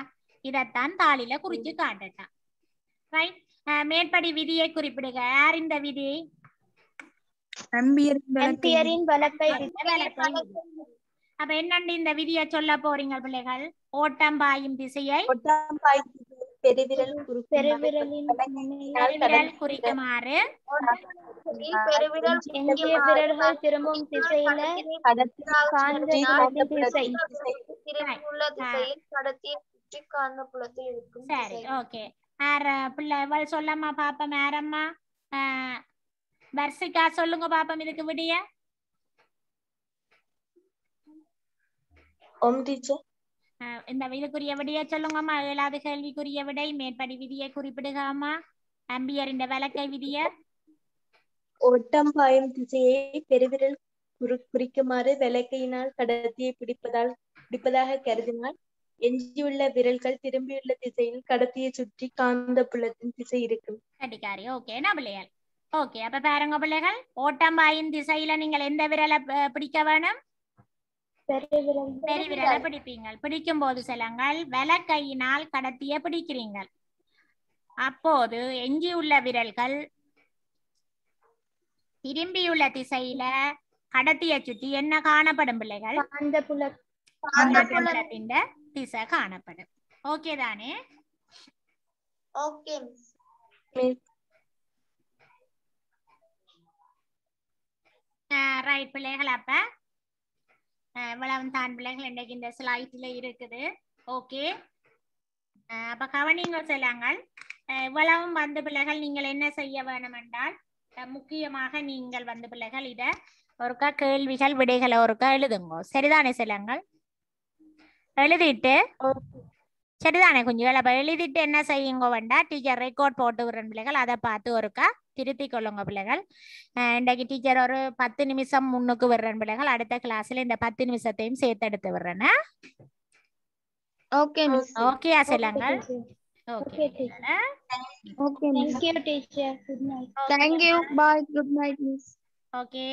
இதத்தான் தாளில குறிச்சு காட்டட்டான் ரைட் மேற்படி விதியை குறிப்பிடுக. யார் இந்த விதி? ஆம்பியரின். அப்ப என்னண்டு இந்த விதியை சொல்ல போறீங்க பிள்ளைகள்? ஓட்டம் பாயும் திசையை பெருவிரல் பெருவிரலின் குறிக்குமாறு? பெருவிரல் எஞ்சிய விரல்கள் திரும்பும் திசையில சரி. ஓகே ஆற பிள்ளை இவள் சொல்லம்மா பாப்பம் யாரம்மா? ஆஹ், வர்ஷிகா சொல்லுங்க பாப்பம் இதுக்கு விடிய. ஓம் டீச்சர். இந்த இதுக்குரிய விடிய சொல்லுங்கம்மா ஏழாவது கேள்விக்குரிய விடை மேற்படி விதியை குறிப்பிடுகாமா அம்பியரின் வலக்கை விதிய. ஓட்டம் பாயும் திசையை பெருவிரல் குறி- குறிக்குமாறு விளக்கையினால் கடத்தியை பிடிப்பதால் பிடிப்பதாக கருதினால் எஞ்சியுள்ள விரல்கள் திரும்பியுள்ள திசையில் கடத்தியை சுற்றி காந்த புலத்தின் திசை இருக்கும். கட்டிக்காரி ஓகே நான் பிள்ளைகள் ஓகே அப்ப பாருங்க பிள்ளைகள். ஓட்டம் பாயும் திசையில நீங்கள் எந்த விரலை பிடிக்க வேணும்? பெருவிரல் பெருவிரலை பிடிப்பீங்க பிடிக்கும் போது சிலங்கள் வலக்கையினால் கடத்திய பிடிக்கிறீங்க அப்போது எஞ்சியுள்ள விரல்கள் திரும்பியுள்ள திசையில கடத்திய சுற்றி என்ன காணப்படும் பிள்ளைகள்? காந்த புல அந்த புலத்தின் திசை காணப்படும். ஓகே தானே? ஓகே ரைட் பிள்ளைகள் அப்ப. இவ்வளவு தான் பிள்ளைகள் இன்றைக்கு இந்த ஸ்லைட்ல இருக்குது. ஓகே அப்ப கவனிங்க செல்லாங்கள். இவ்வளவும் வந்து பிள்ளைகள் நீங்கள் என்ன செய்ய வேணும் என்றால் முக்கியமாக நீங்கள் வந்து பிள்ளைகள் இத ஒருக்கா கேள்விகள் விடைகளை ஒருக்கா எழுதுங்க. சரிதானே செல்லாங்கள்? எழுதிட்டு சரிதானே குஞ்சுகள்? அப்ப எழுதிட்டு என்ன செய்யுங்க வேண்டா டீச்சர் ரெக்கார்ட் போட்டு விடுறேன் பிள்ளைகள். அதை பார்த்து ஒருக்கா திருத்திக் கொள்ளுங்க பிள்ளைகள் இன்றைக்கு டீச்சர் ஒரு பத்து நிமிஷம் முன்னுக்கு விடுறேன் பிள்ளைகள். அடுத்த கிளாஸ்ல இந்த பத்து நிமிஷத்தையும் சேர்த்து எடுத்து விடுறேன் ஓகே மிஸ் ஓகேயா செல்லுங்கள். Okay. Okay Thank you, teacher. Good night. Thank you bye good night miss okay